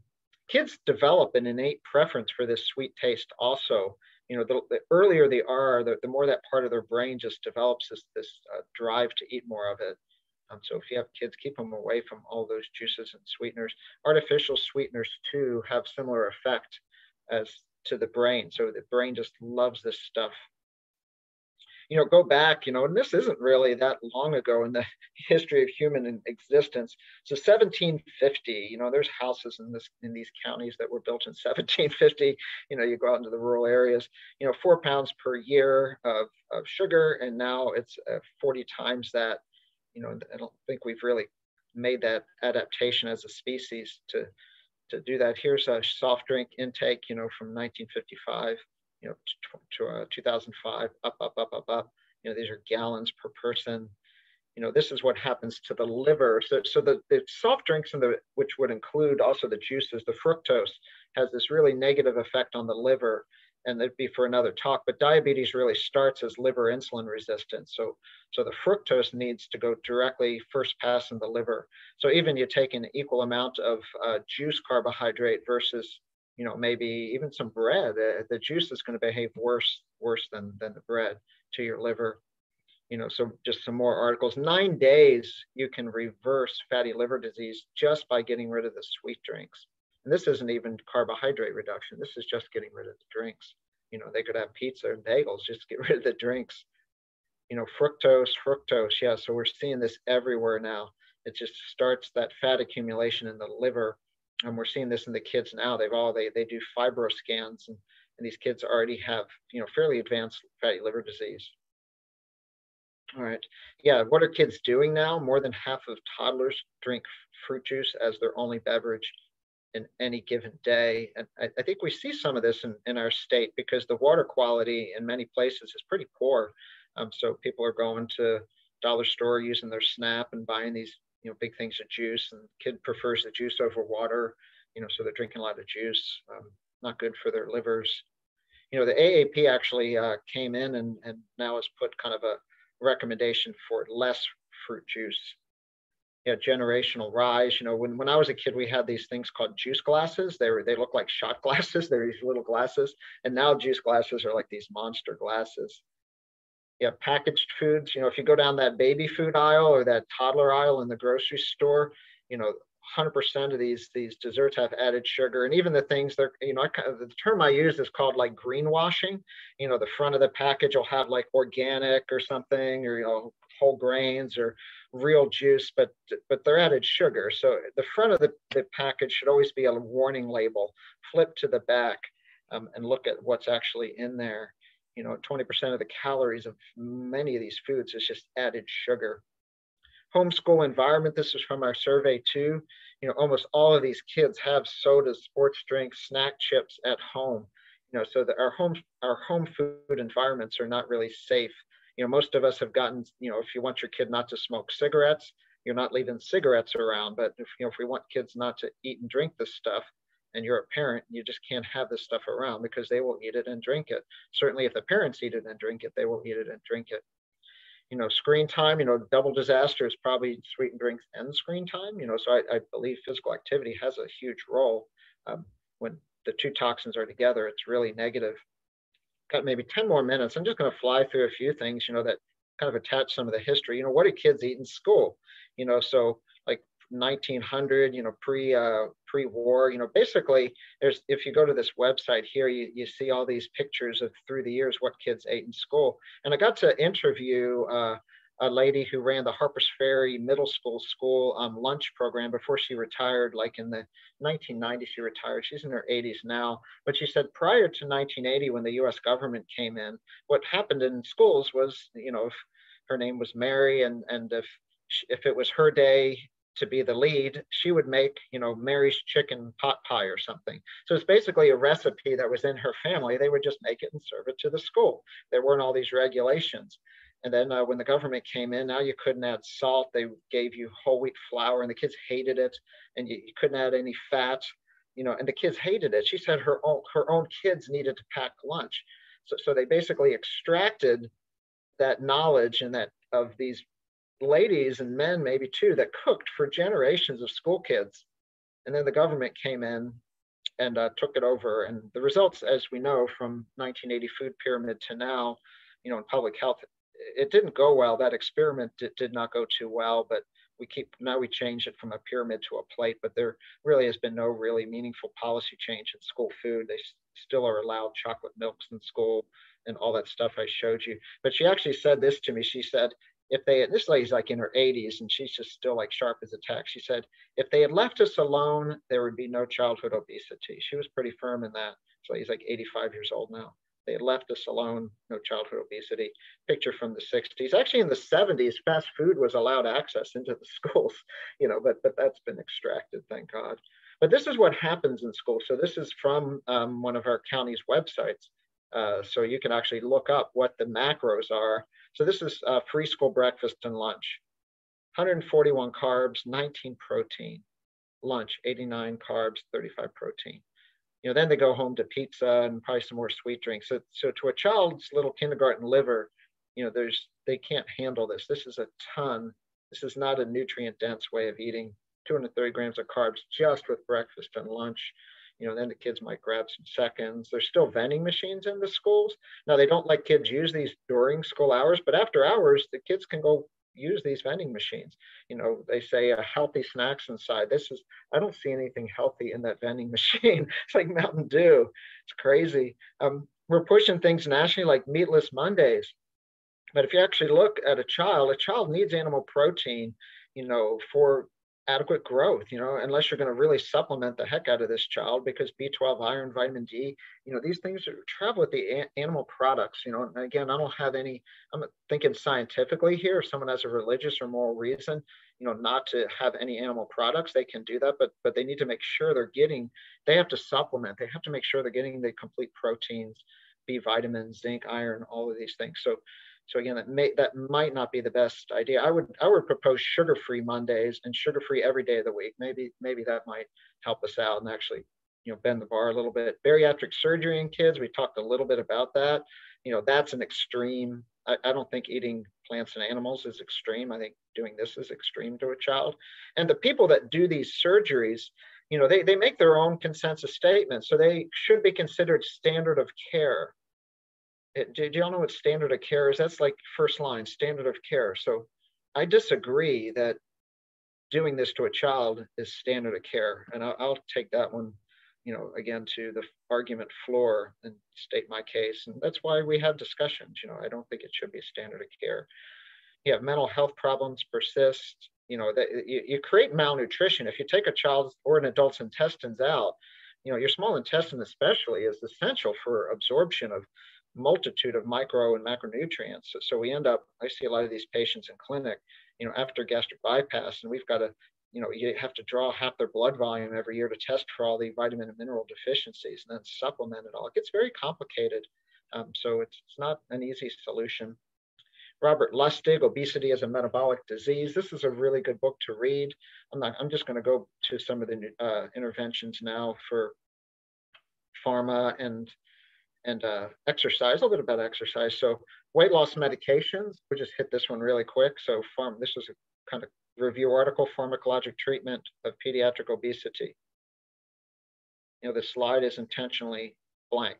B: kids develop an innate preference for this sweet taste also. You know, the, the earlier they are, the, the, more that part of their brain just develops this, this uh, drive to eat more of it. Um, so if you have kids, keep them away from all those juices and sweeteners. Artificial sweeteners too have similar effect as to the brain. So the brain just loves this stuff. You know, go back, you know, and this isn't really that long ago in the (laughs) history of human existence. So 1750, you know, there's houses in this in these counties that were built in (laughs) 1750. You know, you go out into the rural areas, you know, four pounds per year of, of sugar, and now it's uh, 40 times that. You know, I don't think we've really made that adaptation as a species to to do that. Here's a soft drink intake, you know, from 1955, you know, to, to uh, 2005, up, up, up, up, up. You know, these are gallons per person. You know, this is what happens to the liver. So, so the, the soft drinks, and the which would include also the juices, the fructose, has this really negative effect on the liver and that'd be for another talk, but diabetes really starts as liver insulin resistance. So, so the fructose needs to go directly first pass in the liver. So even you take an equal amount of uh, juice carbohydrate versus, you know, maybe even some bread, uh, the juice is going to behave worse, worse than, than the bread to your liver. You know, so just some more articles. Nine days you can reverse fatty liver disease just by getting rid of the sweet drinks. And this isn't even carbohydrate reduction. This is just getting rid of the drinks. You know, they could have pizza and bagels, just get rid of the drinks. You know, fructose, fructose. Yeah, so we're seeing this everywhere now. It just starts that fat accumulation in the liver. And we're seeing this in the kids now. They've all they they do fibro scans and, and these kids already have, you know, fairly advanced fatty liver disease. All right. Yeah. What are kids doing now? More than half of toddlers drink fruit juice as their only beverage in any given day. And I, I, think we see some of this in, in our state because the water quality in many places is pretty poor. Um, so people are going to dollar store using their SNAP and buying these you know big things of juice, and kid prefers the juice over water. You know, so they're drinking a lot of juice. Um, not good for their livers. You know, the AAP actually uh, came in and, and now has put kind of a recommendation for less fruit juice you know, generational rise. You know, when, when I was a kid, we had these things called juice glasses. They were they look like (laughs) shot glasses. They're these little glasses, and now juice glasses are like these monster glasses. Yeah, packaged foods. You know, if you go down that baby food aisle or that toddler aisle in the grocery store, you know, 100% of these these desserts have added sugar, and even the things that you know, I, the term I use is called like greenwashing. You know, the front of the package will have like organic or something, or you know, whole grains or real juice, but but they're added sugar. So the front of the, the package should always be a warning label. Flip to the back um, and look at what's actually in there. You know, 20% of the calories of many of these foods is just added sugar. Homeschool environment, this is from our survey too. You know, almost all of these kids have sodas, sports drinks, snack chips at home. You know, so that our home our home food environments are not really safe you know, most of us have gotten, you know, if you want your kid not to smoke cigarettes, you're not leaving cigarettes around. But if you know, if we want kids not to eat and drink this stuff, and you're a parent, you just can't have this stuff around because they will eat it and drink it. Certainly, if the parents eat it and drink it, they will eat it and drink it. You know, screen time, you know, double disaster is probably sweetened drinks and screen time. You know, so I, I believe physical activity has a huge role. Um, when the two toxins are together, it's really negative got maybe 10 more minutes. I'm just going to fly through a few things, you know, that kind of attach some of the history. You know, what do kids eat in school? You know, so like 1900, you know, pre uh, pre-war, you know, basically there's if you go to this website here, you, you see all these pictures of through the years what kids ate in school. And I got to interview uh, a lady who ran the Harpers Ferry Middle School school um, lunch program before she retired, like in the 1990s, she retired. She's in her 80s now. But she said prior to 1980, when the US government came in, what happened in schools was, you know, if her name was Mary and, and if, if it was her day to be the lead, she would make, you know, Mary's chicken pot pie or something. So it's basically a recipe that was in her family. They would just make it and serve it to the school. There weren't all these regulations. And then uh, when the government came in, now you couldn't add salt. They gave you whole wheat flour, and the kids hated it. And you, you couldn't add any fat, you know. And the kids hated it. She said her own her own kids needed to pack lunch, so so they basically extracted that knowledge and that of these ladies and men maybe too that cooked for generations of school kids. And then the government came in and uh, took it over. And the results, as we know, from 1980 food pyramid to now, you know, in public health it didn't go well. That experiment did, did not go too well, but we keep now we changed it from a pyramid to a plate, but there really has been no really meaningful policy change in school food. They still are allowed chocolate milks in school and all that stuff I showed you. But she actually said this to me. She said, if they this lady's like in her 80s and she's just still like sharp as a tack. She said, if they had left us alone, there would be no childhood obesity. She was pretty firm in that. So he's like 85 years old now. They left us alone, no childhood obesity. Picture from the 60s. Actually, in the 70s, fast food was allowed access into the (laughs) schools, you know, but, but that's been extracted, thank God. But this is what happens in school. So this is from um, one of our county's websites. Uh, so you can actually look up what the macros are. So this is uh, free school breakfast and lunch. 141 carbs, 19 protein. Lunch, 89 carbs, 35 protein you know, then they go home to pizza and probably some more sweet drinks. So, so to a child's little kindergarten liver, you know, there's they can't handle this. This is a ton. This is not a nutrient dense way of eating. 230 grams of carbs just with breakfast and lunch. You know, then the kids might grab some seconds. There's still vending machines in the schools. Now they don't let kids use these during school hours, but after hours, the kids can go use these vending machines. You know, they say uh, healthy snacks inside. This is, I don't see anything healthy in that vending (laughs) machine. it's like Mountain Dew. It's crazy. Um, we're pushing things nationally like meatless Mondays. But if you actually look at a child, a child needs animal protein, you know, for adequate growth, you know, unless you're going to really supplement the heck out of this child because B12, iron, vitamin D, you know, these things travel with the a- animal products, you know. And again, I don't have any, I'm thinking scientifically here. If someone has a religious or moral reason, you know, not to have any animal products, they can do that, but but they need to make sure they're getting, they have to supplement, they have to make sure they're getting the complete proteins, B vitamins, zinc, iron, all of these things. So so again, that may that might not be the best idea. I would I would propose sugar-free Mondays and sugar-free every day of the week. Maybe maybe that might help us out and actually you know bend the bar a little bit. Bariatric surgery in kids, we talked a little bit about that. You know that's an extreme. I, I don't think eating plants and animals is extreme. I think doing this is extreme to a child. And the people that do these surgeries, you know, they, they make their own consensus statements. So they should be considered standard of care it, do, do y'all know what standard of care is? That's like first line, standard of care. So I disagree that doing this to a child is standard of care. And I'll, I'll take that one, you know, again to the argument floor and state my case. And that's why we have discussions. You know, I don't think it should be standard of care. You have mental health problems persist. You know, that you, you create malnutrition. If you take a child's or an adult's intestines out, you know, your small intestine especially is essential for absorption of multitude of micro and macronutrients. So, so we end up, I see a lot of these patients in clinic, you know, after gastric bypass, and we've got to, you know, you have to draw half their blood volume every year to test for all the vitamin and mineral deficiencies and then supplement it all. It gets very complicated. Um, so it's, it's not an easy solution. Robert Lustig, Obesity as a Metabolic Disease. This is a really good book to read. I'm not, I'm just going to go to some of the uh, interventions now for pharma and and uh, exercise, a little bit about exercise. So weight loss medications, we just hit this one really quick. So this was a kind of review article, pharmacologic treatment of pediatric obesity. You know, the slide is intentionally blank.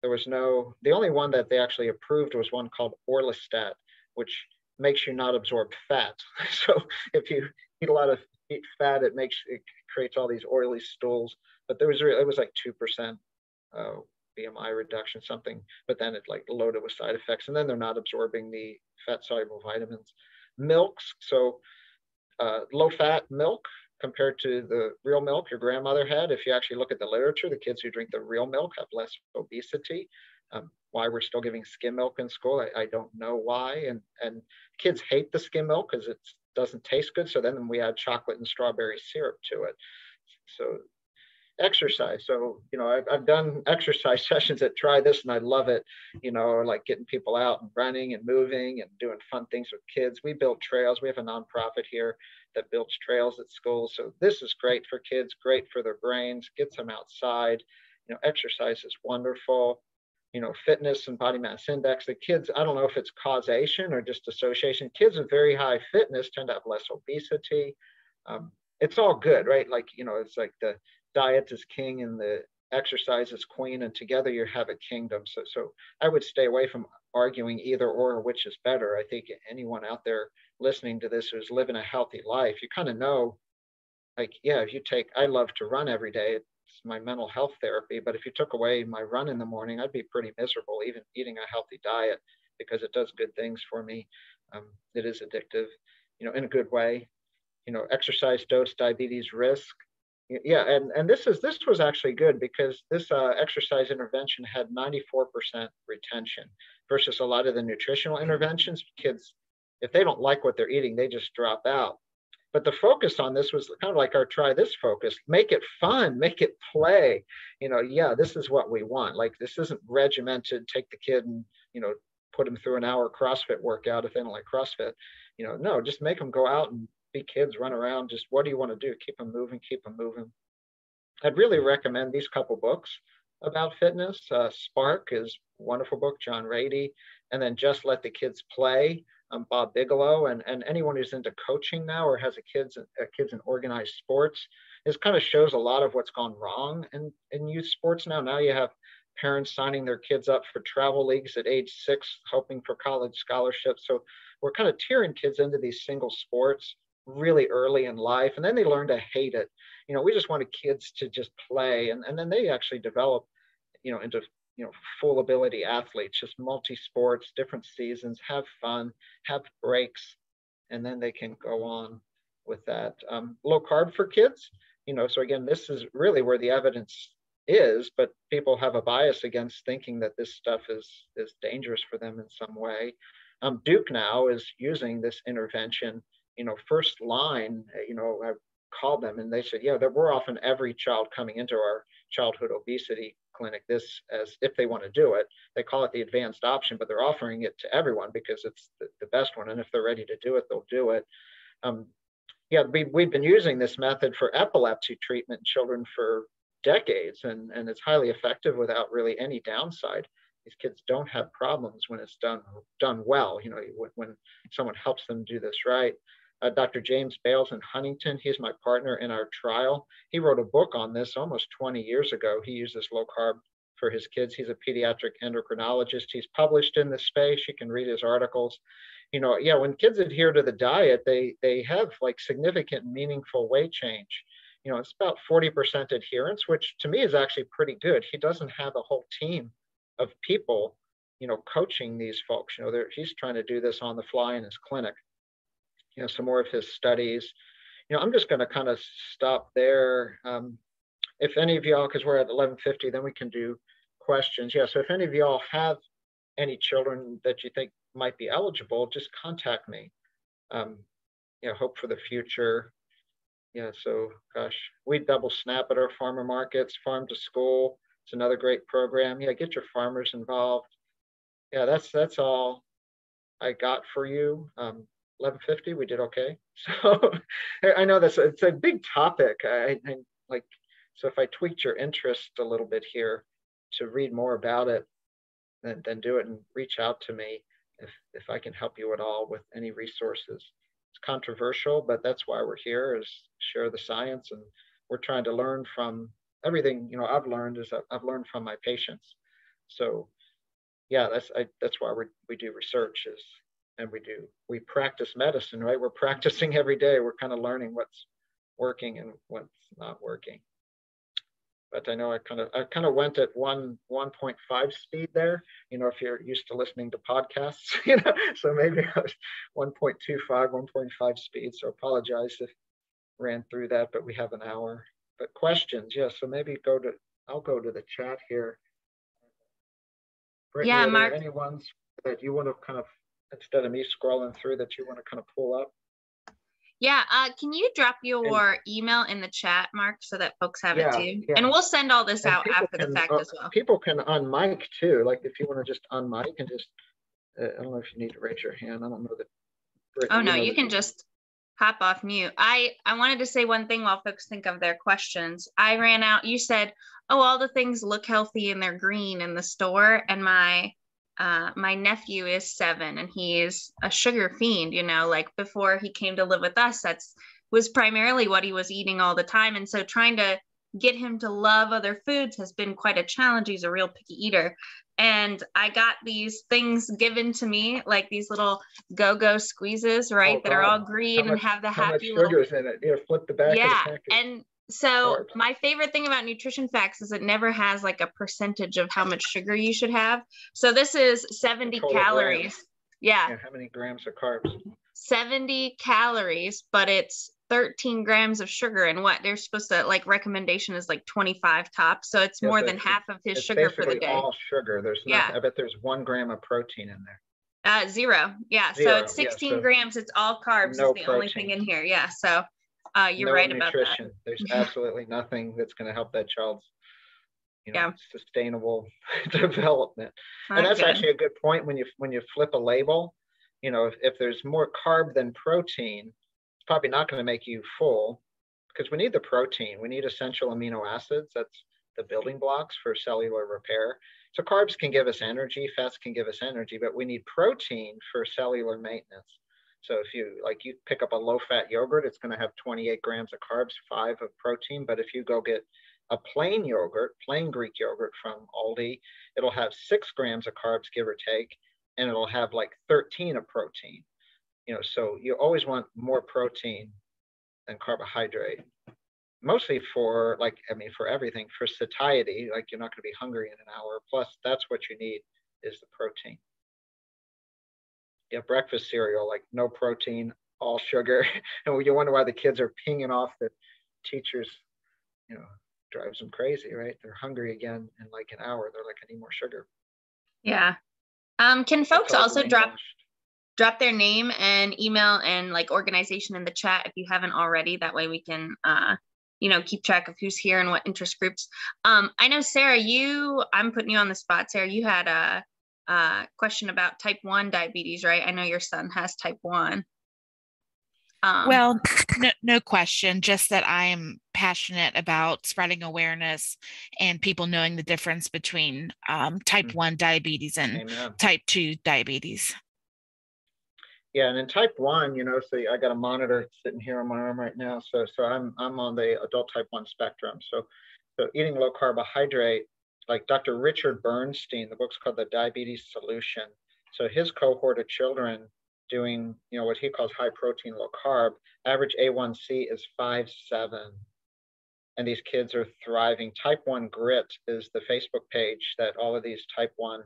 B: There was no, the only one that they actually approved was one called Orlistat, which makes you not absorb fat. (laughs) so if you eat a lot of eat fat, it makes, it creates all these oily stools. But there was, it was like 2% uh, BMI reduction, something, but then it's like loaded with side effects. And then they're not absorbing the fat soluble vitamins. Milks, so uh, low fat milk compared to the real milk your grandmother had. If you actually look at the literature, the kids who drink the real milk have less obesity. Um, why we're still giving skim milk in school, I, I don't know why. And, and kids hate the skim milk because it doesn't taste good. So then we add chocolate and strawberry syrup to it. So exercise. So, you know, I've, I've done exercise (laughs) sessions that try this and I love it, you know, like getting people out and running and moving and doing fun things with kids. We build trails. We have a nonprofit here that builds trails at schools. So this is great for kids, great for their brains, gets them outside. You know, exercise is wonderful. You know, fitness and body mass index. The kids, I don't know if it's causation or just association. Kids with very high fitness tend to have less obesity. Um, it's all good, right? Like, you know, it's like the diet is king and the exercise is queen, and together you have a kingdom. So, so I would stay away from arguing either or which is better. I think anyone out there listening to this who's living a healthy life, you kind of know, like, yeah, if you take, I love to run every day. It's my mental health therapy. But if you took away my run in the morning, I'd be pretty miserable, even eating a healthy diet, because it does good things for me. Um, it is addictive, you know, in a good way. You know, exercise dose diabetes risk yeah and and this is this was actually good because this uh, exercise intervention had 94% retention versus a lot of the nutritional interventions. Kids if they don't like what they're eating they just drop out. But the focus on this was kind of like our try this focus make it fun make it play. You know yeah this is what we want. Like this isn't regimented take the kid and you know put them through an hour crossfit workout if they don't like crossfit. You know no just make them go out and be kids, run around. Just what do you want to do? Keep them moving, keep them moving. I'd really recommend these couple books about fitness. Uh, Spark is a wonderful book, John Ratey, and then Just Let the Kids Play, um, Bob Bigelow, and, and anyone who's into coaching now or has a kids a kids in organized sports. This kind of shows a lot of what's gone wrong in, in youth sports now. Now you have parents signing their kids up for travel leagues at age six, hoping for college scholarships. So we're kind of tearing kids into these single sports really early in life and then they learn to hate it you know we just wanted kids to just play and, and then they actually develop you know into you know full ability athletes just multi sports different seasons have fun have breaks and then they can go on with that. Um, low carb for kids, you know, so again, this is really where the evidence is, but people have a bias against thinking that this stuff is is dangerous for them in some way. Um, Duke now is using this intervention, you know, first line, you know, I called them and they said, yeah, that we're often every child coming into our childhood obesity clinic this as if they want to do it. They call it the advanced option, but they're offering it to everyone because it's the, the best one. And if they're ready to do it, they'll do it. Um, yeah, we, we've been using this method for epilepsy treatment in children for decades, and, and it's highly effective without really any downside. These kids don't have problems when it's done done well. You know, when, when someone helps them do this right. Uh, Dr. James Bailes in Huntington, he's my partner in our trial. He wrote a book on this almost 20 years ago. He uses low carb for his kids. He's a pediatric endocrinologist. He's published in this space. You can read his articles you know, yeah, when kids adhere to the diet, they they have like significant meaningful weight change. You know, it's about 40% adherence, which to me is actually pretty good. He doesn't have a whole team of people, you know, coaching these folks. You know, he's trying to do this on the fly in his clinic. You know, some more of his studies. You know, I'm just going to kind of stop there. Um, if any of y'all, because we're at 11:50, then we can do questions. Yeah. So if any of y'all have any children that you think might be eligible, just contact me. Um, you know, hope for the future. Yeah, so gosh, we double snap at our farmer markets, farm to school. It's another great program. Yeah, get your farmers involved. Yeah, that's that's all I got for you. Um, 1150, we did okay. (laughs) So I know that's it's a big topic. I, I like so if I tweaked your interest a little bit here to read more about it, then, then do it and reach out to me if, if I can help you at all with any resources. It's controversial, but that's why we're here is share the science and we're trying to learn from everything, you know, I've learned is I've learned from my patients. So yeah, that's, I, that's why we, we do research is, and we do, we practice medicine, right? We're practicing every day. We're kind of learning what's working and what's not working but I know I kind of I kind of went at one 1.5 speed there. You know, if you're used to listening to podcasts, (laughs) you know, so maybe I was 1.25, 1.5 speed. So apologize if ran through that, but we have an hour. But questions, yeah. So maybe go to I'll go to the chat here. Brittany,
A: yeah, Mark.
B: Any ones that you want to kind of instead of me scrolling through that you want to kind of pull up?
A: Yeah, uh, can you drop your and, email in the chat, Mark, so that folks have yeah, it too? Yeah. And we'll send all this and out after
B: can,
A: the fact
B: uh,
A: as well.
B: People can unmic too. Like if you want to just unmic and just, uh, I don't know if you need to raise your hand. I don't know that.
A: oh no, you, you can just hop off mute. I I wanted to say one thing while folks think of their questions. I ran out. You said, "Oh, all the things look healthy and they're green in the store," and my uh, my nephew is seven and he's a sugar fiend you know like before he came to live with us that's was primarily what he was eating all the time. And so trying to get him to love other foods has been quite a challenge. He's a real picky eater. And i got these things given to me like these little go-go squeezes right oh, that are all green much, and have the happy
B: little in it? You know, flip the back
A: yeah and so my favorite thing about nutrition facts is it never has like a percentage of how much sugar you should have. So this is 70 calories. Yeah.
B: yeah. How many grams of carbs?
A: 70 calories, but it's 13 grams of sugar and what they're supposed to like recommendation is like 25 tops. So it's yeah, more than half of his sugar for the day.
B: All sugar. There's yeah. I bet there's one gram of protein in there.
A: Uh, zero. Yeah. Zero. So it's 16 yeah, so grams. It's all carbs no is the protein. only thing in here. Yeah. So uh, you're no right nutrition. about that.
B: There's (laughs) absolutely nothing that's going to help that child's you know, yeah. sustainable (laughs) development. and that's good. actually a good point when you when you flip a label. You know, if, if there's more carb than protein, it's probably not going to make you full because we need the protein. We need essential amino acids. That's the building blocks for cellular repair. So carbs can give us energy, fats can give us energy, but we need protein for cellular maintenance. So if you like you pick up a low fat yogurt, it's going to have 28 grams of carbs, five of protein. But if you go get a plain yogurt, plain Greek yogurt from Aldi, it'll have six grams of carbs, give or take, and it'll have like 13 of protein. You know, so you always want more protein than carbohydrate. Mostly for like, I mean, for everything, for satiety, like you're not going to be hungry in an hour. Plus, that's what you need is the protein yeah, breakfast cereal, like no protein, all sugar. (laughs) And you wonder why the kids are pinging off the teachers, you know, drives them crazy, right? They're hungry again in like an hour. They're like, I need more sugar.
A: Yeah. Um, can folks also drop drop their name and email and like organization in the chat if you haven't already? That way we can uh you know keep track of who's here and what interest groups. Um, I know Sarah, you I'm putting you on the spot, Sarah. You had a, a question about type one diabetes, right? I know your son has type one.
C: Um, well, no, no question. Just that I am passionate about spreading awareness and people knowing the difference between um, type mm-hmm. 1 diabetes and Amen. type 2 diabetes.
B: Yeah, and in type 1, you know, so I got a monitor sitting here on my arm right now. So so I'm I'm on the adult type 1 spectrum. So so eating low carbohydrate, like Dr. Richard Bernstein, the book's called The Diabetes Solution. So his cohort of children doing, you know, what he calls high protein, low carb, average A1C is five seven, and these kids are thriving. Type 1 Grit is the Facebook page that all of these type 1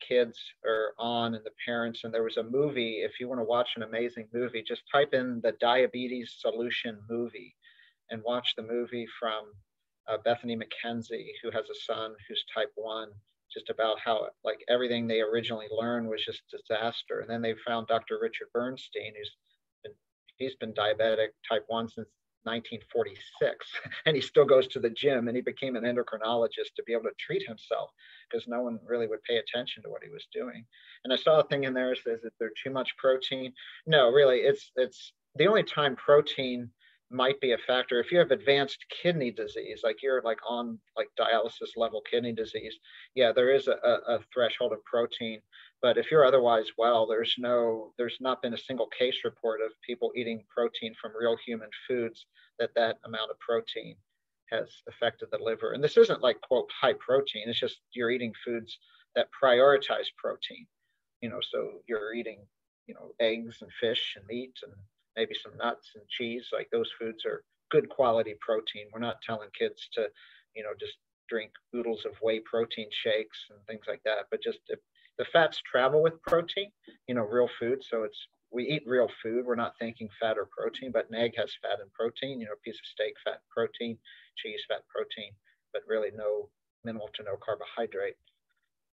B: kids are on and the parents. And there was a movie, if you want to watch an amazing movie, just type in the diabetes solution movie and watch the movie from uh, Bethany McKenzie, who has a son who's type 1 just about how like everything they originally learned was just disaster. And then they found Dr. Richard Bernstein, who's been, he's been diabetic type 1 since 1946 (laughs) and he still goes to the gym and he became an endocrinologist to be able to treat himself because no one really would pay attention to what he was doing and i saw a thing in there that says that there's too much protein no really it's it's the only time protein might be a factor. If you have advanced kidney disease like you're like on like dialysis level kidney disease yeah there is a, a threshold of protein. But if you're otherwise well there's no there's not been a single case report of people eating protein from real human foods that that amount of protein has affected the liver. And this isn't like quote high protein. It's just you're eating foods that prioritize protein. You know so you're eating you know eggs and fish and meat and maybe some nuts and cheese. Like those foods are good quality protein. We're not telling kids to, you know, just drink oodles of whey protein shakes and things like that. But just if the fats travel with protein, you know, real food. So it's we eat real food. We're not thinking fat or protein, but an egg has fat and protein. You know, a piece of steak, fat, protein, cheese, fat, protein, but really no minimal to no carbohydrate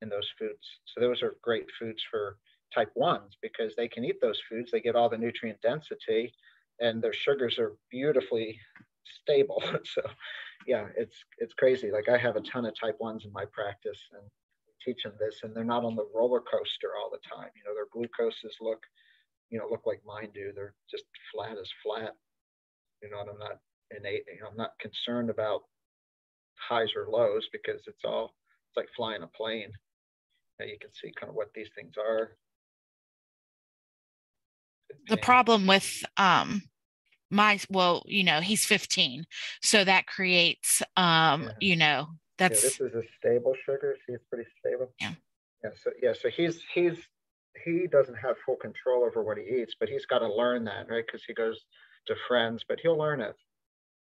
B: in those foods. So those are great foods for type 1s because they can eat those foods. They get all the nutrient density and their sugars are beautifully stable. (laughs) so yeah, it's it's crazy. Like I have a ton of type 1s in my practice and teach them this and they're not on the roller coaster all the time. You know, their glucoses look, you know, look like mine do. They're just flat as flat. You know, and I'm not innate, you know, I'm not concerned about highs or lows because it's all it's like flying a plane. Now you can see kind of what these things are
C: the problem with um my well you know he's 15 so that creates um yeah. you know that's
B: yeah, this is a stable sugar see it's pretty stable.
C: Yeah.
B: Yeah so yeah so he's he's he doesn't have full control over what he eats but he's got to learn that right? Because he goes to friends but he'll learn it.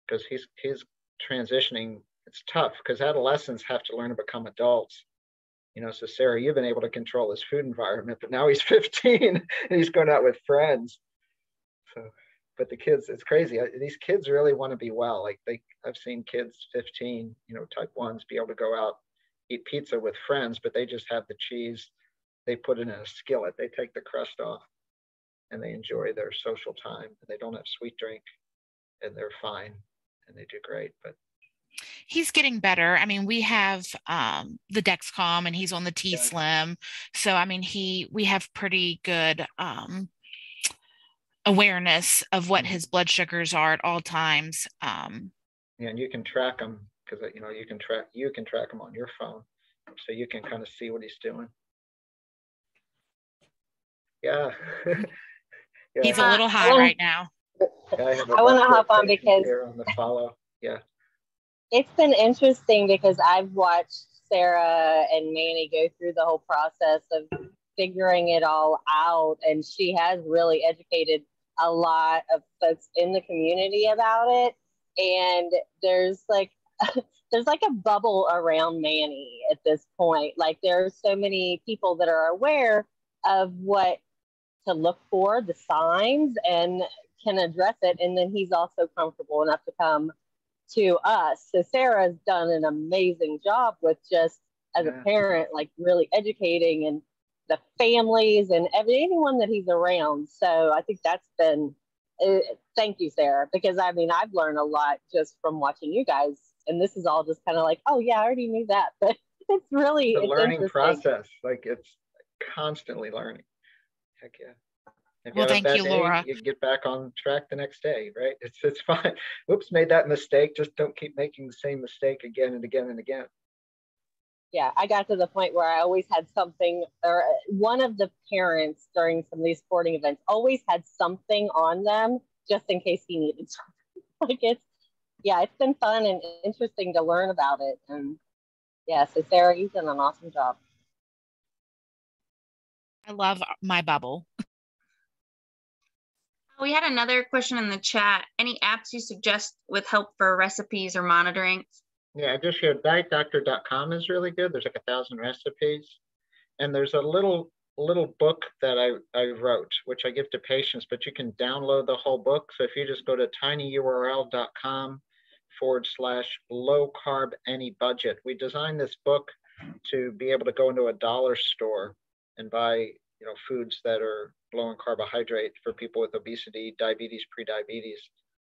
B: Because he's he's transitioning it's tough because adolescents have to learn to become adults you know so sarah you've been able to control his food environment but now he's (laughs) 15 and he's going out with friends. So but the kids it's crazy. Uh, these kids really want to be well. Like they i've seen kids 15 you know type ones be able to go out eat pizza with friends but they just have the cheese they put it in a skillet they take the crust off and they enjoy their social time and they don't have sweet drink and they're fine and they do great but
C: he's getting better. I mean, we have um, the Dexcom and he's on the T Slim. So, I mean, he, we have pretty good um, awareness of what his blood sugars are at all times. Um,
B: yeah, and you can track them because, you know, you can track, you can track them on your phone. So you can kind of see what he's doing. Yeah. (laughs)
C: yeah. He's a little high right now.
D: Yeah, I, I want to hop on because
B: on the follow. Yeah
D: it's been interesting because I've watched Sarah and Manny go through the whole process of figuring it all out, and she has really educated a lot of folks in the community about it. And there's like (laughs) there's like a bubble around Manny at this point. Like there are so many people that are aware of what to look for the signs and can address it. And then he's also comfortable enough to come to us. So Sarah's done an amazing job with just as a parent, like really educating and the families and anyone that he's around. So I think that's been, uh, thank you, Sarah, because I mean, I've learned a lot just from watching you guys. And this is all just kind of like, oh, yeah, I already knew that. (laughs) But it's really
B: the
D: it's
B: learning process. Like it's constantly learning. Heck yeah.
C: If well, thank you,
B: day,
C: Laura.
B: You get back on track the next day, right? (laughs) It's it's fine. Oops, made that mistake. Just don't keep making the same mistake again and again and again.
D: Yeah, I got to the point where I always had something, or uh, one of the parents during some of these sporting events always had something on them just in case he needed (laughs) something. like it's, yeah, it's been fun and interesting to learn about it. And yeah, so Sarah, you've done an awesome job.
C: I love my bubble. (laughs)
A: We had another question in the chat. Any apps you suggest with help for recipes or monitoring?
B: Yeah, I just shared dietdoctor.com is really good. There's like a thousand recipes. And there's a little little book that I, I wrote, which I give to patients, but you can download the whole book. So if you just go to tinyurl.com forward slash low carb any budget, we designed this book to be able to go into a dollar store and buy you know foods that are low in carbohydrate for people with obesity, diabetes, prediabetes.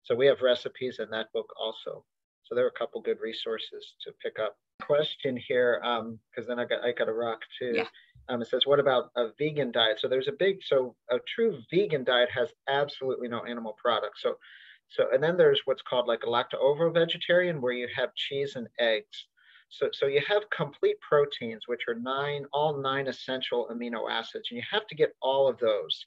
B: So we have recipes in that book also. So there are a couple good resources to pick up. Question here, because um, then I got I got a rock too. Yeah. Um, it says, what about a vegan diet? So there's a big, so a true vegan diet has absolutely no animal products. So, so and then there's what's called like a lacto-ovo vegetarian, where you have cheese and eggs. So, so you have complete proteins, which are nine, all nine essential amino acids, and you have to get all of those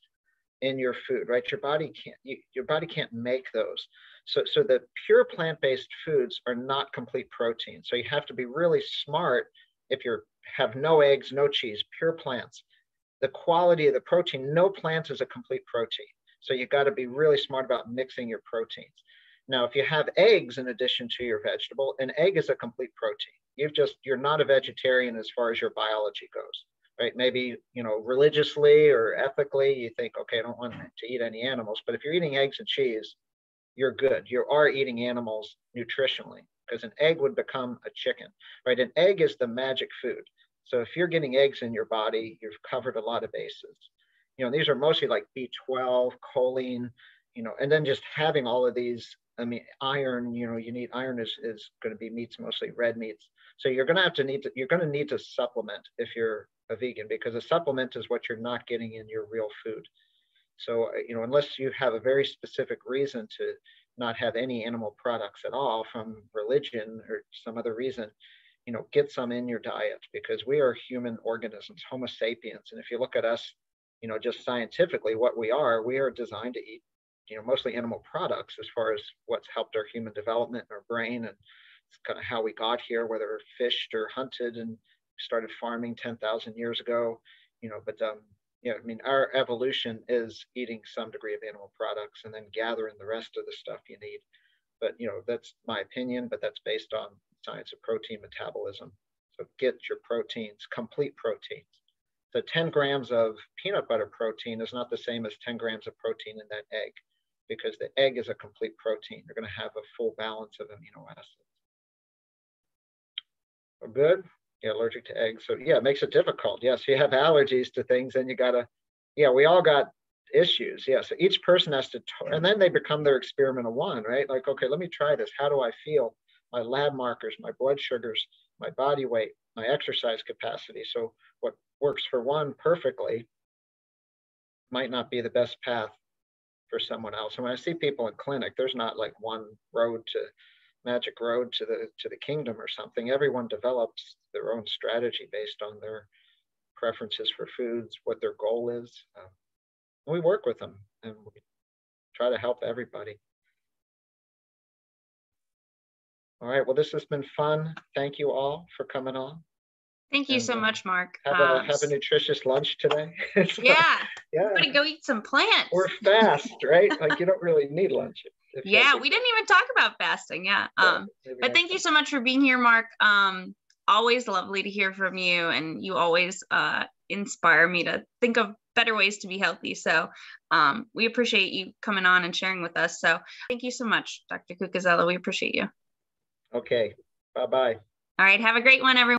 B: in your food, right? Your body can't, you, your body can't make those. So, so the pure plant-based foods are not complete protein. So you have to be really smart if you have no eggs, no cheese, pure plants. The quality of the protein, no plant is a complete protein. So you got to be really smart about mixing your proteins. Now, if you have eggs in addition to your vegetable, an egg is a complete protein. You've just, you're not a vegetarian as far as your biology goes, right? Maybe, you know, religiously or ethically, you think, okay, I don't want to eat any animals. But if you're eating eggs and cheese, you're good. You are eating animals nutritionally because an egg would become a chicken, right? An egg is the magic food. So if you're getting eggs in your body, you've covered a lot of bases. You know, these are mostly like B12, choline, you know, and then just having all of these I mean, iron, you know, you need iron is, is going to be meats, mostly red meats. So you're going to have to need to, you're going to need to supplement if you're a vegan because a supplement is what you're not getting in your real food. So, uh, you know, unless you have a very specific reason to not have any animal products at all from religion or some other reason, you know, get some in your diet because we are human organisms, Homo sapiens. And if you look at us, you know, just scientifically, what we are, we are designed to eat you know, mostly animal products as far as what's helped our human development, and our brain, and it's kind of how we got here, whether fished or hunted and started farming 10,000 years ago, you know, but um, yeah, I mean, our evolution is eating some degree of animal products and then gathering the rest of the stuff you need. But, you know, that's my opinion, but that's based on science of protein metabolism. So get your proteins, complete proteins. So 10 grams of peanut butter protein is not the same as 10 grams of protein in that egg because the egg is a complete protein. You're going to have a full balance of amino acids. We're good. Yeah, allergic to eggs. So yeah, it makes it difficult. Yes, you have allergies to things, and you gotta. Yeah, we all got issues. Yeah, so each person has to, and then they become their experiment of one, right? Like, okay, let me try this. How do I feel? My lab markers, my blood sugars, my body weight, my exercise capacity. So what works for one perfectly might not be the best path for someone else. And when I see people in clinic, there's not like one road to magic road to the to the kingdom or something. Everyone develops their own strategy based on their preferences for foods, what their goal is. Uh, we work with them and we try to help everybody. All right, well, this has been fun. Thank you all for coming on.
A: Thank you and, so uh, much, Mark.
B: Have, a, um, have a nutritious lunch today. (laughs)
A: yeah. yeah. Everybody go eat some plants.
B: Or fast, right? (laughs) like you don't really need lunch.
A: Yeah, we didn't even talk about fasting. Yeah. yeah um, but thank you so much for being here, Mark. Um, always lovely to hear from you, and you always uh, inspire me to think of better ways to be healthy. So um, we appreciate you coming on and sharing with us. So thank you so much, Dr. Cucuzzella. We appreciate you.
B: Okay. Bye bye.
A: All right. Have a great one, everyone.